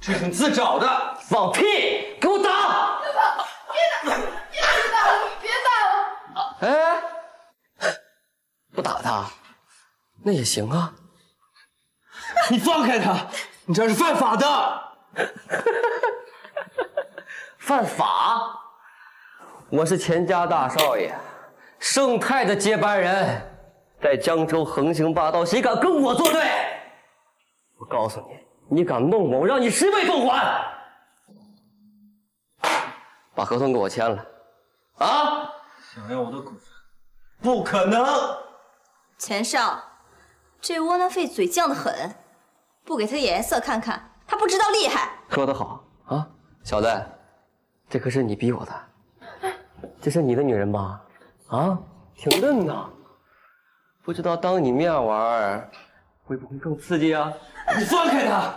这是你自找的！放屁！给我打！别打！别打！别打了！别打了！哎，不打他，那也行啊。你放开他！你这是犯法的！犯法？我是钱家大少爷，盛泰的接班人，在江州横行霸道，谁敢跟我作对？我告诉你，你敢弄我，我让你十倍奉还！把合同给我签了，啊！想要我的股份，不可能！钱少，这窝囊废嘴犟得很，不给他点颜色看看，他不知道厉害。说得好啊，小子，这可是你逼我的，这是你的女人吧？啊，挺嫩呐，不知道当你面玩会不会更刺激啊？你放开他！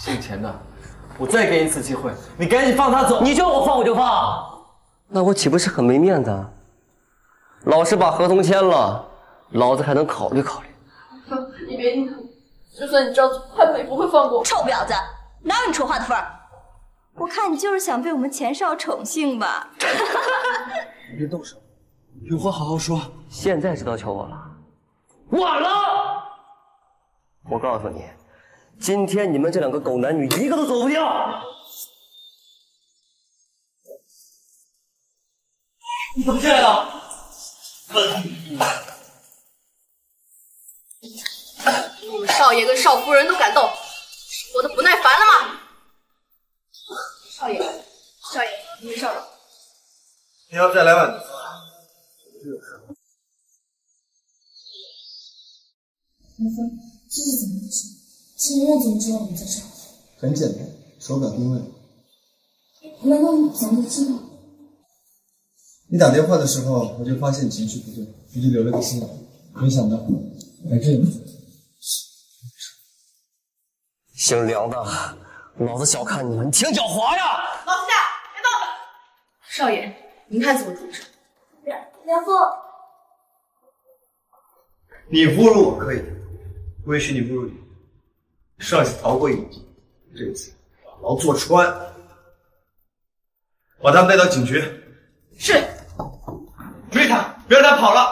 姓钱的，我再给你一次机会，你赶紧放他走！你叫我放我就放，那我岂不是很没面子？老实把合同签了，老子还能考虑考虑。你别就算你知道错，他们也不会放过我。臭婊子，哪有你说话的份儿？我看你就是想被我们钱少宠幸吧。你别动手，有话好好说。现在知道求我了，晚了！我告诉你，今天你们这两个狗男女一个都走不掉。你怎么进来了？你们少爷跟少夫人都敢动，是活得不耐烦了吗？少爷，少爷，你没事吧？你要再来碗。林峰，这是怎么回事？前任怎么知道我们在这儿？很简单，手表定位。难道你早就知道？你打电话的时候，我就发现你情绪不对，我就留了个心眼。没想到还真有错。姓梁的，老子小看你了，你挺狡猾呀！老四下，别动！少爷，您看怎么处置？梁梁峰，你侮辱我可以，不允许你侮辱你。上一次逃过一劫，这次把牢坐穿，把他们带到警局。是。追他，别让他跑了。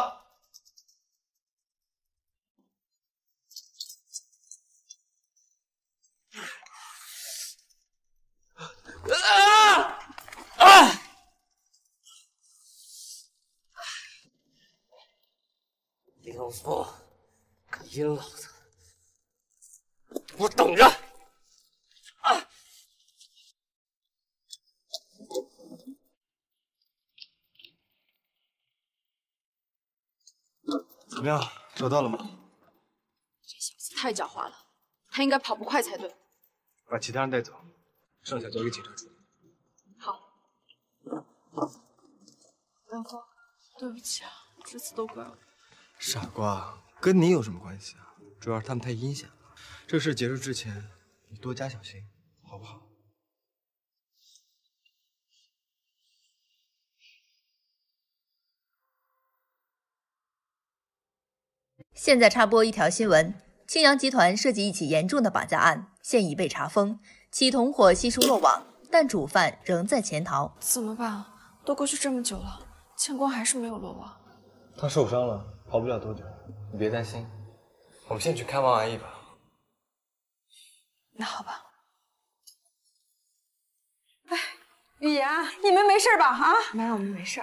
找到了吗？这小子太狡猾了，他应该跑不快才对。把其他人带走，剩下交给警察处理。好。南风，对不起啊，这次都怪我。傻瓜，跟你有什么关系啊？主要是他们太阴险了。这事结束之前，你多加小心，好不好？现在插播一条新闻：青阳集团涉及一起严重的绑架案，现已被查封，其同伙悉数落网，但主犯仍在潜逃。怎么办？都过去这么久了，倩光还是没有落网。他受伤了，跑不了多久。你别担心，我们先去看望阿姨吧。那好吧。哎，雨言，你们没事吧？啊？妈，我们没事。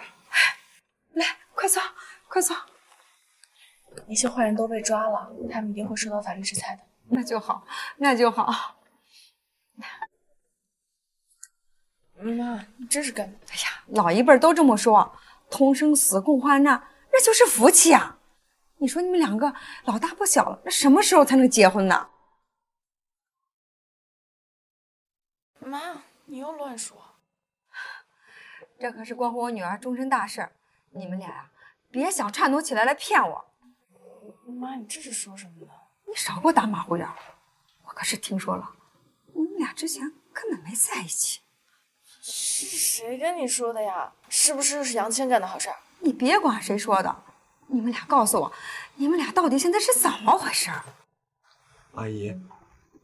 来，快坐，快坐。那些坏人都被抓了，他们一定会受到法律制裁的。那就好，那就好。妈，你这是干嘛？哎呀，老一辈都这么说，同生死，共患难，那就是福气啊！你说你们两个老大不小了，那什么时候才能结婚呢？妈，你又乱说。这可是关乎我女儿终身大事，你们俩呀，别想串通起来来骗我。妈，你这是说什么呢？你少给我打马虎眼！我可是听说了，你们俩之前根本没在一起。是谁跟你说的呀？是不是又是杨倩干的好事？你别管谁说的，你们俩告诉我，你们俩到底现在是怎么回事？阿姨，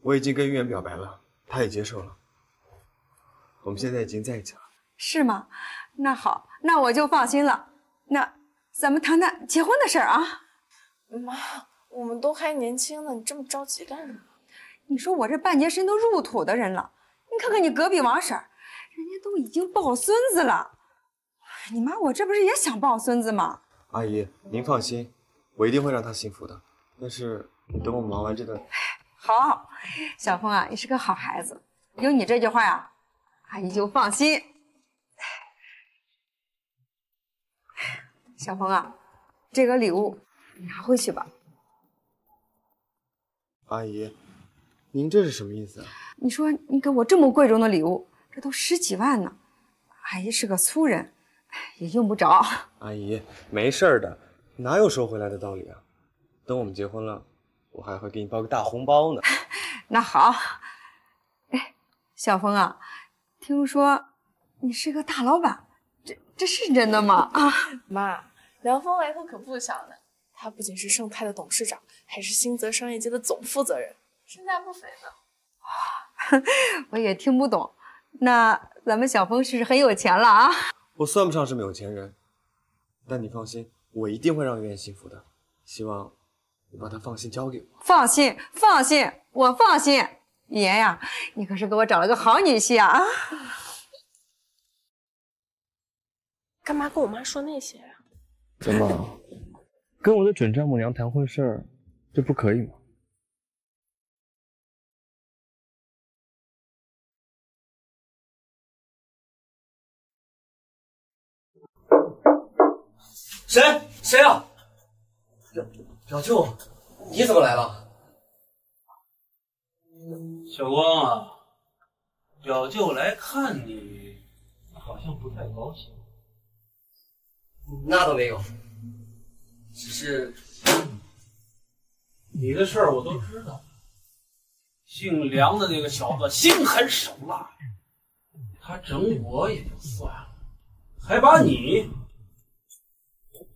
我已经跟玉言表白了，她也接受了，我们现在已经在一起了。是吗？那好，那我就放心了。那咱们谈谈结婚的事儿啊。妈，我们都还年轻呢，你这么着急干什么？你说我这半截身都入土的人了，你看看你隔壁王婶，人家都已经抱孙子了，你妈我这不是也想抱孙子吗？阿姨，您放心，我一定会让她幸福的。但是你等我忙完这段，好，小峰啊，你是个好孩子，有你这句话呀，阿姨就放心。小峰啊，这个礼物你拿回去吧。阿姨，您这是什么意思啊？你说你给我这么贵重的礼物，这都十几万呢。阿姨是个粗人，也用不着。阿姨，没事的，哪有收回来的道理啊？等我们结婚了，我还会给你包个大红包呢。那好，哎，小峰啊，听说你是个大老板，这这是真的吗？啊，妈，梁峰来头可不小呢。他不仅是盛泰的董事长，还是新泽商业街的总负责人，身价不菲呢。我也听不懂，那咱们小峰是很有钱了啊？我算不上什么有钱人，但你放心，我一定会让月月幸福的。希望你把她放心交给我。放心，放心，我放心。语言呀，你可是给我找了个好女婿啊！干嘛跟我妈说那些呀、怎么，跟我的准丈母娘谈婚事儿，这不可以吗？谁谁啊？表表舅，你怎么来了？小光啊，表舅来看你，好像不太高兴。那倒没有，只是你的事儿我都知道。姓梁的那个小子心狠手辣，他整我也就算了，还把你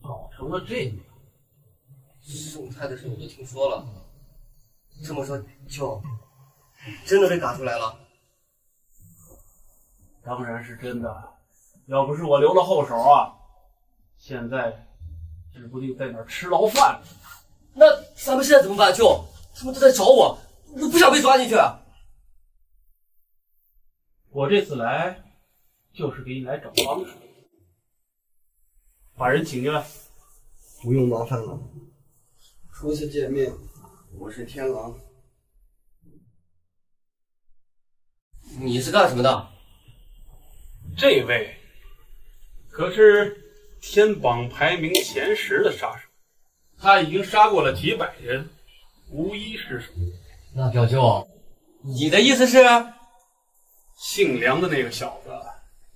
搞成了这样。送菜的事我都听说了。这么说，就真的被打出来了？当然是真的，要不是我留了后手啊，现在指不定在哪儿吃牢饭呢。那咱们现在怎么办，舅？他们都在找我，我不想被抓进去。我这次来就是给你来找帮手，把人请进来。不用麻烦了。初次见面，我是天狼。你是干什么的？这位可是天榜排名前十的杀手，他已经杀过了几百人，无一失手。那表舅，你的意思是？姓梁的那个小子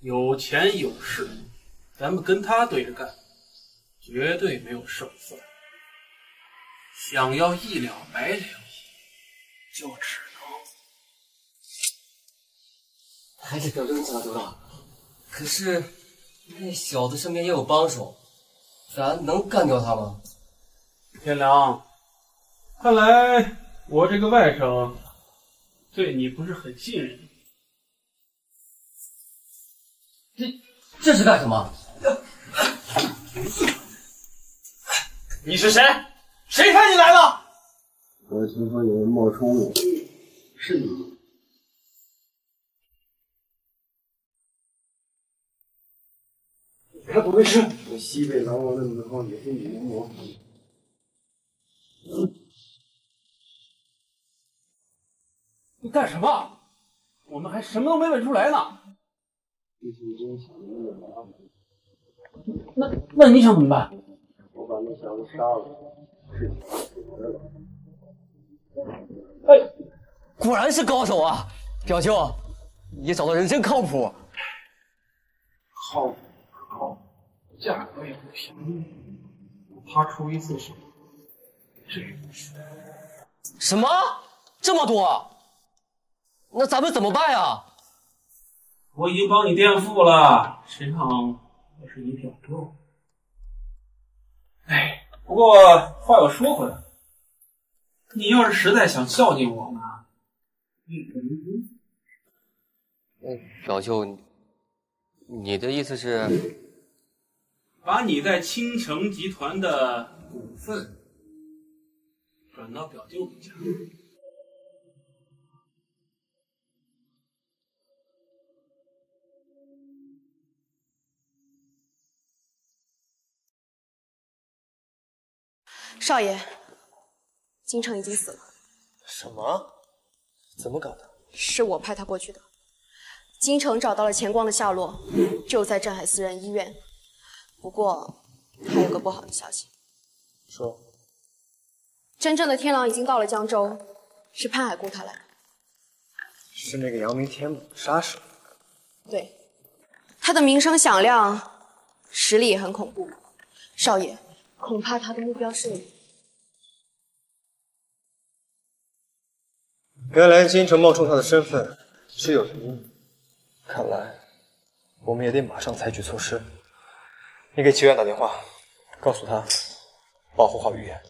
有钱有势，咱们跟他对着干，绝对没有胜算。想要一了百了，就只能……还是表舅你讲的周到。可是那小子身边也有帮手，咱能干掉他吗？天良，看来我这个外甥对你不是很信任。这这是干什么？你是谁？谁派你来的？我听说有人冒充我，是你。该不会是我西北狼王的名号也是你的模你干什么？我们还什么都没问出来呢。那那你想怎么办？我把那小子杀了，事情解决了。哎，果然是高手啊！表舅，你找的人真靠谱。靠谱可靠谱，价格也不便宜。他出一次手，这什么？这么多？那咱们怎么办呀？我已经帮你垫付了，身上我是你表舅？哎，不过话又说回来，你要是实在想孝敬我们，你可能表舅，你的意思是？把你在青城集团的股份转到表舅名下。少爷，金城已经死了。什么？怎么搞的？是我派他过去的。金城找到了钱光的下落，就在镇海私人医院。不过，还有个不好的消息。说。真正的天狼已经到了江州，是潘海雇他来的。是那个扬名天母的杀手。对，他的名声响亮，实力也很恐怖。少爷，恐怕他的目标是你。原来京城冒充他的身份是有原因的，看来我们也得马上采取措施。你给齐远打电话，告诉他保护好玉言，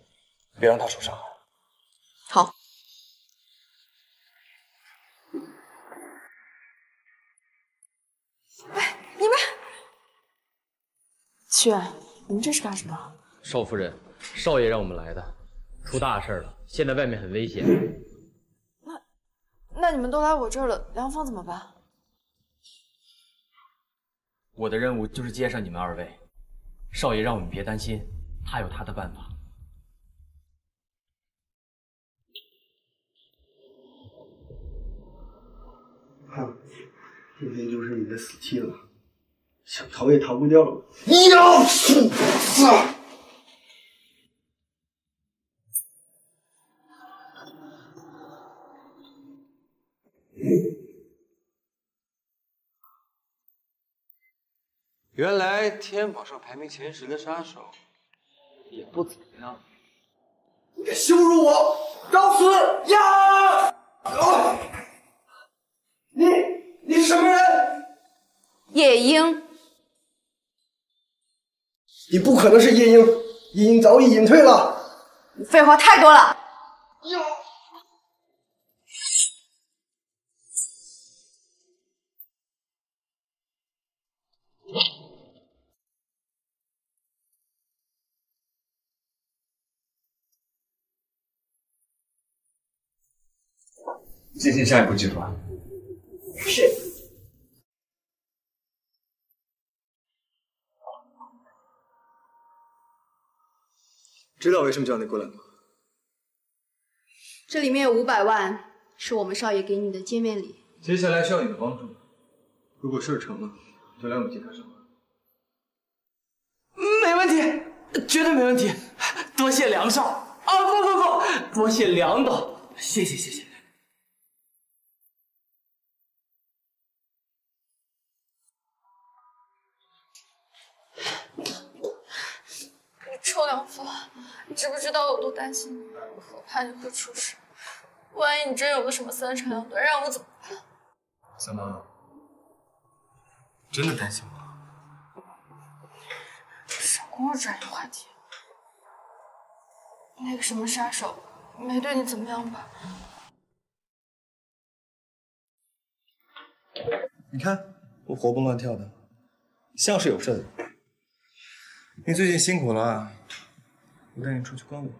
别让他受伤害。好。哎，你们，齐远，你们这是干什么？少夫人，少爷让我们来的，出大事了，现在外面很危险。那，那你们都来我这儿了，梁芳怎么办？我的任务就是接上你们二位。少爷让我们别担心，他有他的办法。哼，今天就是你的死期了，想逃也逃不掉了。你要死！原来天宝上排名前十的杀手也不怎么样。你敢羞辱我，找死呀！啊！你你是什么人？夜莺。你不可能是夜莺，夜莺早已隐退了。你废话太多了。进行下一步计划。是。知道为什么叫你过来吗？这里面有五百万，是我们少爷给你的见面礼。接下来需要你的帮助，如果事儿成了，就来我们集团上班。没问题，绝对没问题。多谢梁少啊！不不不，多谢梁董，谢谢谢谢。你臭梁峰，你知不知道我有多担心你？我怕你会出事，万一你真有个什么三长两短，让我怎么办？怎么？真的担心我？少跟我转移话题。那个什么杀手没对你怎么样吧？你看我活蹦乱跳的，像是有事的人。你最近辛苦了，我带你出去逛逛。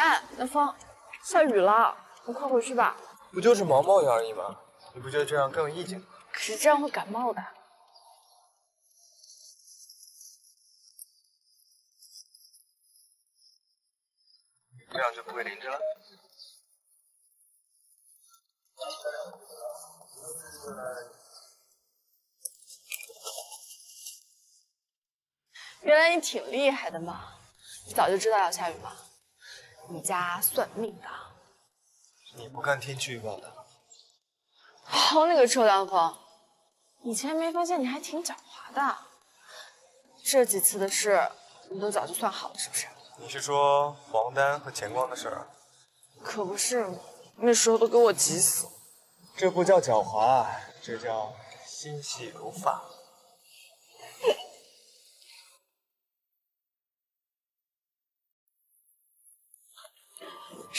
哎，南风，下雨了，你快回去吧。不就是毛毛雨而已吗？你不觉得这样更有意境吗？可是这样会感冒的。这样就不会淋着了。原来你挺厉害的嘛！你早就知道要下雨吗？你家算命的。你不看天气预报的？好你个臭凉风！以前没发现你还挺狡猾的。这几次的事，你都早就算好了是不是？你是说黄丹和钱光的事儿？可不是，那时候都给我急死了。这不叫狡猾，这叫心细如发。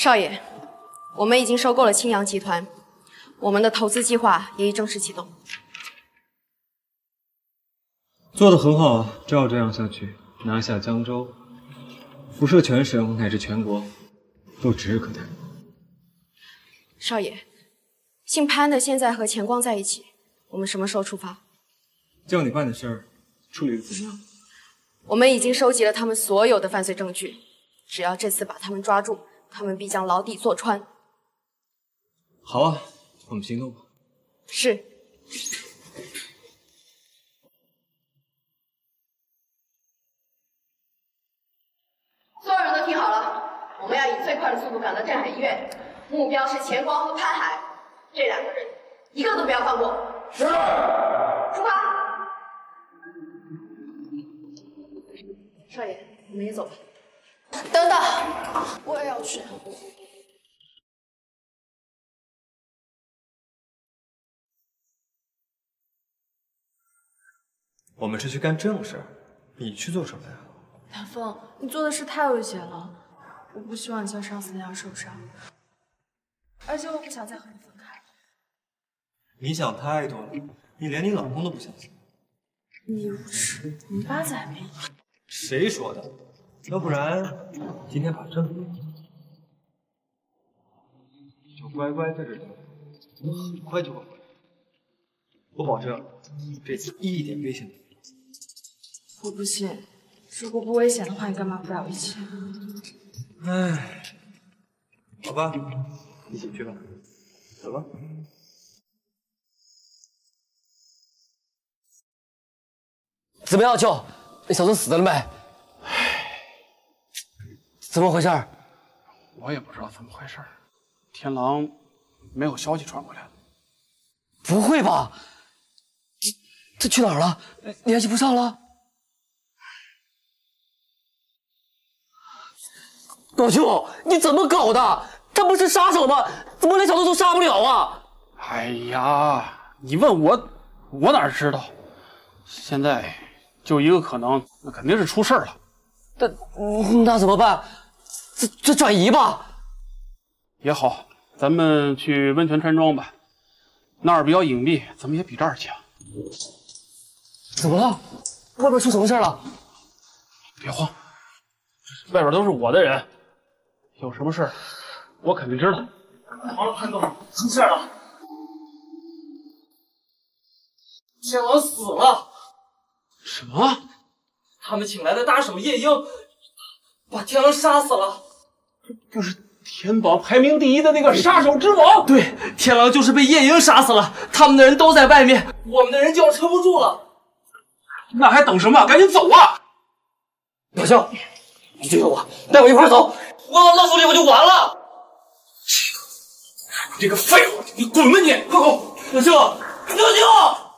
少爷，我们已经收购了青阳集团，我们的投资计划也已正式启动。做得很好啊！照这样下去，拿下江州，辐射全省乃至全国，都指日可待。少爷，姓潘的现在和钱光在一起，我们什么时候出发？叫你办的事儿处理的怎么样？我们已经收集了他们所有的犯罪证据，只要这次把他们抓住，他们必将牢底坐穿。好啊，我们行动吧。是。所有人都听好了，我们要以最快的速度赶到镇海医院，目标是钱光和潘海这两个人，一个都不要放过。是。出发。少爷，我们也走吧。等等，我也要去。我们是去干正事，你去做什么呀？南风，你做的事太危险了，我不希望你像上次那样受伤，而且我不想再和你分开。你想太多了，你连你老公都不相信。你无耻，你八字还没一。谁说的？要不然今天把证据就乖乖在这等，我们很快就会回来。我保证，这次一点危险都没有。我不信，如果不危险的话，你干嘛不带我一起？唉，好吧，一起去吧，走吧。怎么样，舅？那小孙死了没？怎么回事？我也不知道怎么回事。天狼没有消息传过来。不会吧？他去哪儿了？联系不上了？老舅，你怎么搞的？他不是杀手吗？怎么连小偷都杀不了啊？哎呀，你问我，我哪知道？现在就一个可能，那肯定是出事了。那那怎么办？这这转移吧。也好，咱们去温泉山庄吧，那儿比较隐蔽，怎么也比这儿强。怎么了？外边出什么事了？别慌，外边都是我的人，有什么事儿我肯定知道。好了，潘总，出事了！天狼死了！什么？他们请来的大手夜鹰把天狼杀死了。就是天宝排名第一的那个杀手之王。对，天狼就是被夜莺杀死了。他们的人都在外面，我们的人就要撑不住了。那还等什么？赶紧走啊！老肖，你救救我，带我一块走。我到乐府里我就完了。你这个废物，你滚吧你！快滚！老肖，老肖。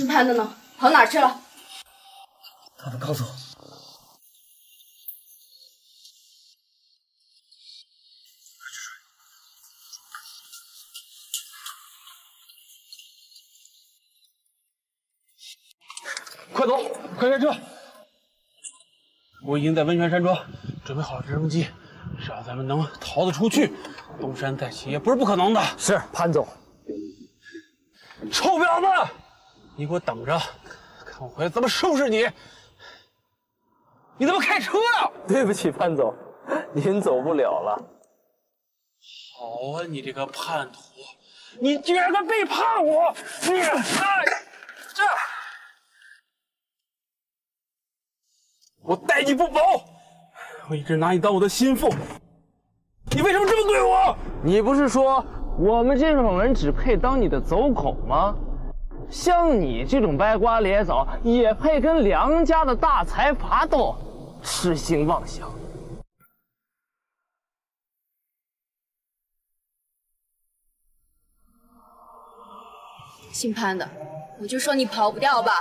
姓潘的呢？跑哪儿去了？他们刚走。快走，快开车！我已经在温泉山庄准备好了直升机，只要咱们能逃得出去，东山再起也不是不可能的。是潘总。臭婊子，你给我等着，看我回来怎么收拾你！你怎么开车呀？对不起，潘总，您走不了了。好啊，你这个叛徒，你居然敢背叛我！你，哎，这。我待你不薄，我一直拿你当我的心腹，你为什么这么对我？你不是说我们这种人只配当你的走狗吗？像你这种歪瓜裂枣，也配跟梁家的大财阀斗？痴心妄想！姓潘的，我就说你跑不掉吧。